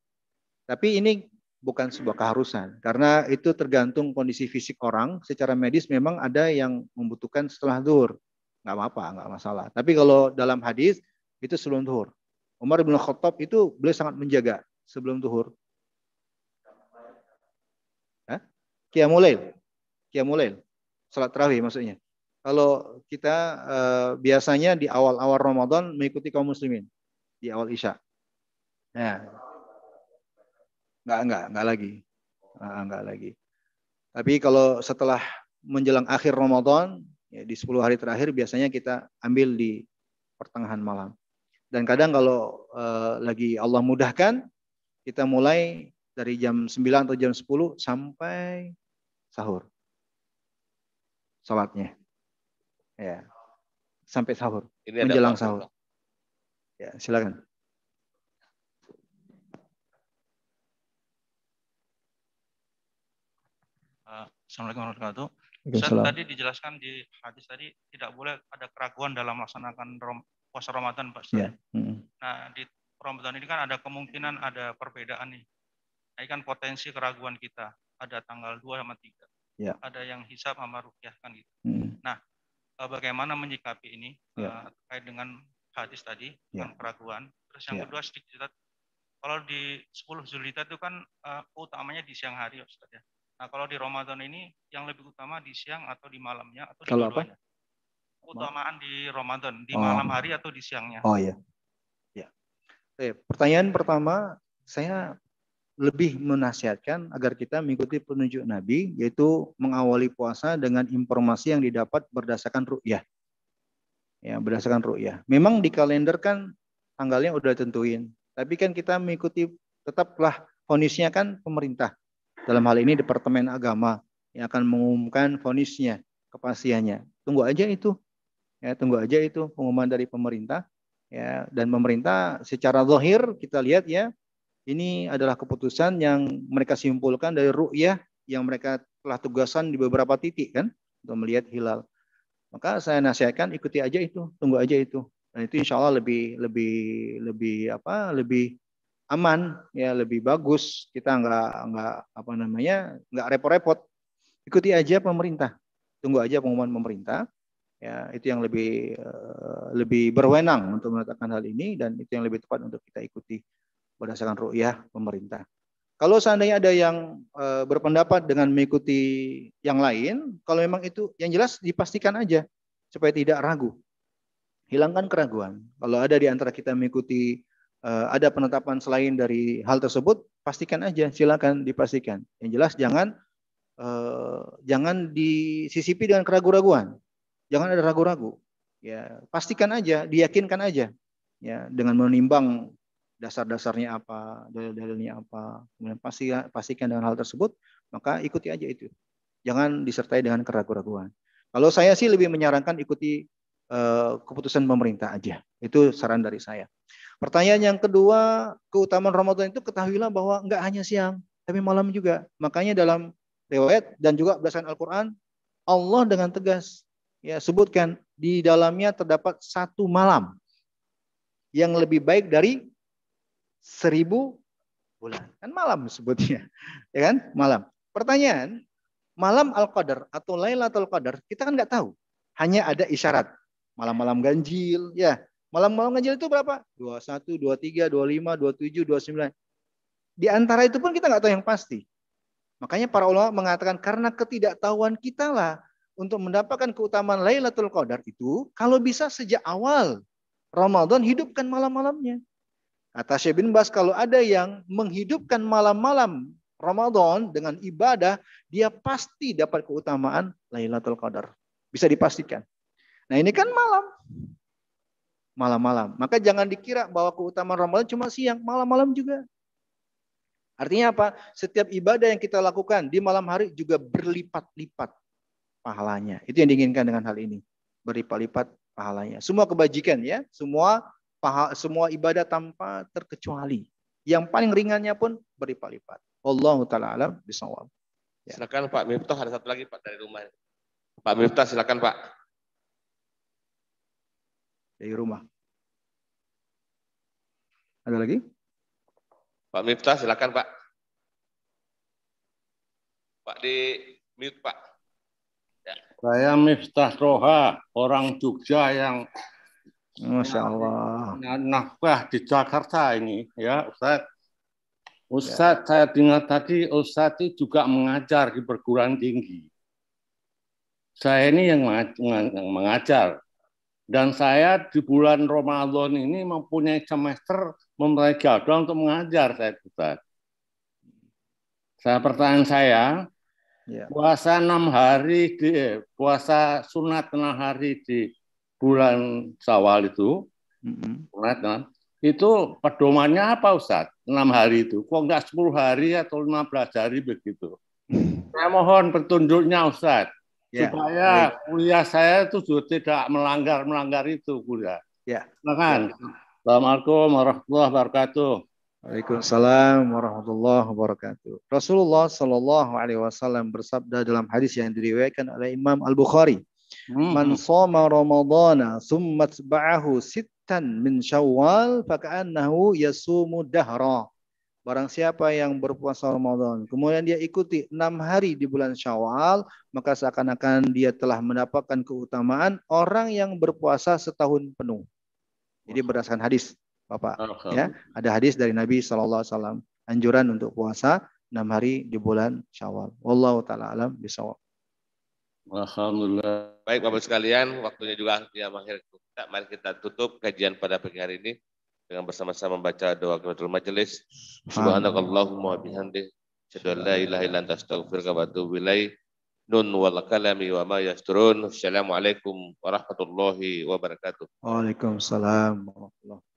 Tapi ini bukan sebuah keharusan. Karena itu tergantung kondisi fisik orang. Secara medis memang ada yang membutuhkan setelah duhur. Nggak apa-apa, nggak masalah. Tapi kalau dalam hadis itu sebelum duhur. Umar bin Khattab itu beliau sangat menjaga sebelum duhur. Qiyamulail. Qiyamulail. Salat tarawih maksudnya. Kalau kita uh, biasanya di awal-awal Ramadan mengikuti kaum muslimin di awal Isya. Ya. Enggak, enggak, enggak lagi. Enggak, enggak lagi. Tapi kalau setelah menjelang akhir Ramadan, ya di 10 hari terakhir biasanya kita ambil di pertengahan malam. Dan kadang kalau uh, lagi Allah mudahkan, kita mulai dari jam 9 atau jam 10 sampai sahur. Salatnya. Ya. Sampai sahur. Ini menjelang sahur. Ya, silakan. Uh, Assalamualaikum warahmatullahi wabarakatuh. Ustaz, tadi dijelaskan di hadis tadi tidak boleh ada keraguan dalam melaksanakan rom, puasa Ramadan, Pak. Ya. Hmm. Nah, di Ramadan ini kan ada kemungkinan ada perbedaan nih. Nah, ini kan potensi keraguan kita. Ada tanggal 2 sama 3. Ya. Ada yang hisap sama rukyah kan gitu. Hmm. Nah, uh, bagaimana menyikapi ini ya. uh, terkait dengan hadis tadi ya. tentang keraguan. Terus yang ya. kedua sedikit kalau di 10 Zulhijjah itu kan uh, utamanya di siang hari Ustaz ya. Nah, kalau di Ramadan ini yang lebih utama di siang atau di malamnya atau di kalau apa? Utamaan di Ramadan, di oh. malam hari atau di siangnya? Oh iya. Ya. Oke, pertanyaan pertama saya lebih menasihatkan agar kita mengikuti penunjuk Nabi, yaitu mengawali puasa dengan informasi yang didapat berdasarkan ru'yah. Ya, berdasarkan ru'yah. Memang di kalender kan tanggalnya udah tentuin, tapi kan kita mengikuti tetaplah fonisnya kan pemerintah. Dalam hal ini Departemen Agama yang akan mengumumkan fonisnya, kepastiannya. Tunggu aja itu. Ya, tunggu aja itu pengumuman dari pemerintah. Ya, dan pemerintah secara zahir kita lihat ya ini adalah keputusan yang mereka simpulkan dari ru'yah yang mereka telah tugasan di beberapa titik kan untuk melihat hilal. Maka saya nasihatkan ikuti aja itu, tunggu aja itu. Dan itu insya Allah lebih lebih lebih apa lebih aman ya lebih bagus kita nggak nggak apa namanya nggak repot-repot ikuti aja pemerintah tunggu aja pengumuman pemerintah ya itu yang lebih eh, lebih berwenang untuk menetapkan hal ini dan itu yang lebih tepat untuk kita ikuti berdasarkan ru'yah pemerintah. Kalau seandainya ada yang e, berpendapat dengan mengikuti yang lain, kalau memang itu yang jelas dipastikan aja supaya tidak ragu. Hilangkan keraguan. Kalau ada di antara kita mengikuti e, ada penetapan selain dari hal tersebut, pastikan aja, silakan dipastikan. Yang jelas jangan e, jangan disisipi dengan keraguan-raguan. Jangan ada ragu-ragu. Ya, pastikan aja, diyakinkan aja. Ya, dengan menimbang dasar-dasarnya apa, dalil-dalilnya apa, kemudian pasti pastikan dengan hal tersebut, maka ikuti aja itu. Jangan disertai dengan keraguan-raguan. Kalau saya sih lebih menyarankan ikuti uh, keputusan pemerintah aja. Itu saran dari saya. Pertanyaan yang kedua, keutamaan Ramadan itu ketahuilah bahwa enggak hanya siang, tapi malam juga. Makanya dalam riwayat dan juga berdasarkan Al-Quran, Allah dengan tegas ya sebutkan di dalamnya terdapat satu malam yang lebih baik dari seribu bulan. Kan malam sebutnya. Ya kan? Malam. Pertanyaan, malam Al-Qadar atau Lailatul Qadar, kita kan nggak tahu. Hanya ada isyarat. Malam-malam ganjil, ya. Malam-malam ganjil itu berapa? 21, 23, 25, 27, 29. Di antara itu pun kita nggak tahu yang pasti. Makanya para ulama mengatakan karena ketidaktahuan kita lah untuk mendapatkan keutamaan Lailatul Qadar itu kalau bisa sejak awal Ramadan hidupkan malam-malamnya. Kata Syekh bin Bas kalau ada yang menghidupkan malam-malam Ramadan dengan ibadah, dia pasti dapat keutamaan Lailatul Qadar. Bisa dipastikan. Nah ini kan malam. Malam-malam. Maka jangan dikira bahwa keutamaan Ramadan cuma siang, malam-malam juga. Artinya apa? Setiap ibadah yang kita lakukan di malam hari juga berlipat-lipat pahalanya. Itu yang diinginkan dengan hal ini. Berlipat-lipat pahalanya. Semua kebajikan ya, semua paha, semua ibadah tanpa terkecuali. Yang paling ringannya pun berlipat-lipat. Allah taala alam bisawab. Ya. Silakan Pak Miftah ada satu lagi Pak dari rumah. Pak Miftah silakan Pak. Dari rumah. Ada lagi? Pak Miftah, silakan Pak. Pak di mute Pak. Ya. Saya Miftah Roha, orang Jogja yang Masya Allah. Nafkah di Jakarta ini, ya Ustaz. Ustaz, ya. saya dengar tadi Ustaz itu juga mengajar di perguruan tinggi. Saya ini yang mengajar. Dan saya di bulan Ramadan ini mempunyai semester memulai jadwal untuk mengajar saya Ustaz. Saya pertanyaan saya, ya. puasa enam hari di eh, puasa sunat enam hari di bulan Syawal itu, mm-hmm. sunat kan? itu pedomannya apa Ustaz? Enam hari itu, kok enggak sepuluh hari atau lima belas hari begitu? saya mohon petunjuknya Ustaz, ya. supaya kuliah saya itu juga tidak melanggar melanggar itu kuliah. Ya. Makan. Ya. Assalamualaikum warahmatullahi wabarakatuh. Waalaikumsalam warahmatullahi wabarakatuh. Rasulullah Shallallahu Alaihi Wasallam bersabda dalam hadis yang diriwayatkan oleh Imam Al Bukhari, hmm. "Man soma Ramadana, summa ba'ahu sittan min Syawal, faka'annahu yasumu dahra." Barang siapa yang berpuasa Ramadan, kemudian dia ikuti enam hari di bulan Syawal, maka seakan-akan dia telah mendapatkan keutamaan orang yang berpuasa setahun penuh. Jadi berdasarkan hadis, Bapak. Ya, ada hadis dari Nabi Shallallahu Alaihi Wasallam anjuran untuk puasa enam hari di bulan Syawal. Wallahu taala alam bisawab. Alhamdulillah. Baik Bapak sekalian, waktunya juga ya akhir kita. Mari kita tutup kajian pada pagi hari ini dengan bersama-sama membaca doa kebetul majelis. Subhanakallahumma bihamdik. Asyhadu an la ilaha illa anta astaghfiruka wa atubu ilaik. Nun wal kalami wa ma yasturun. Assalamualaikum warahmatullahi wabarakatuh. Waalaikumsalam warahmatullahi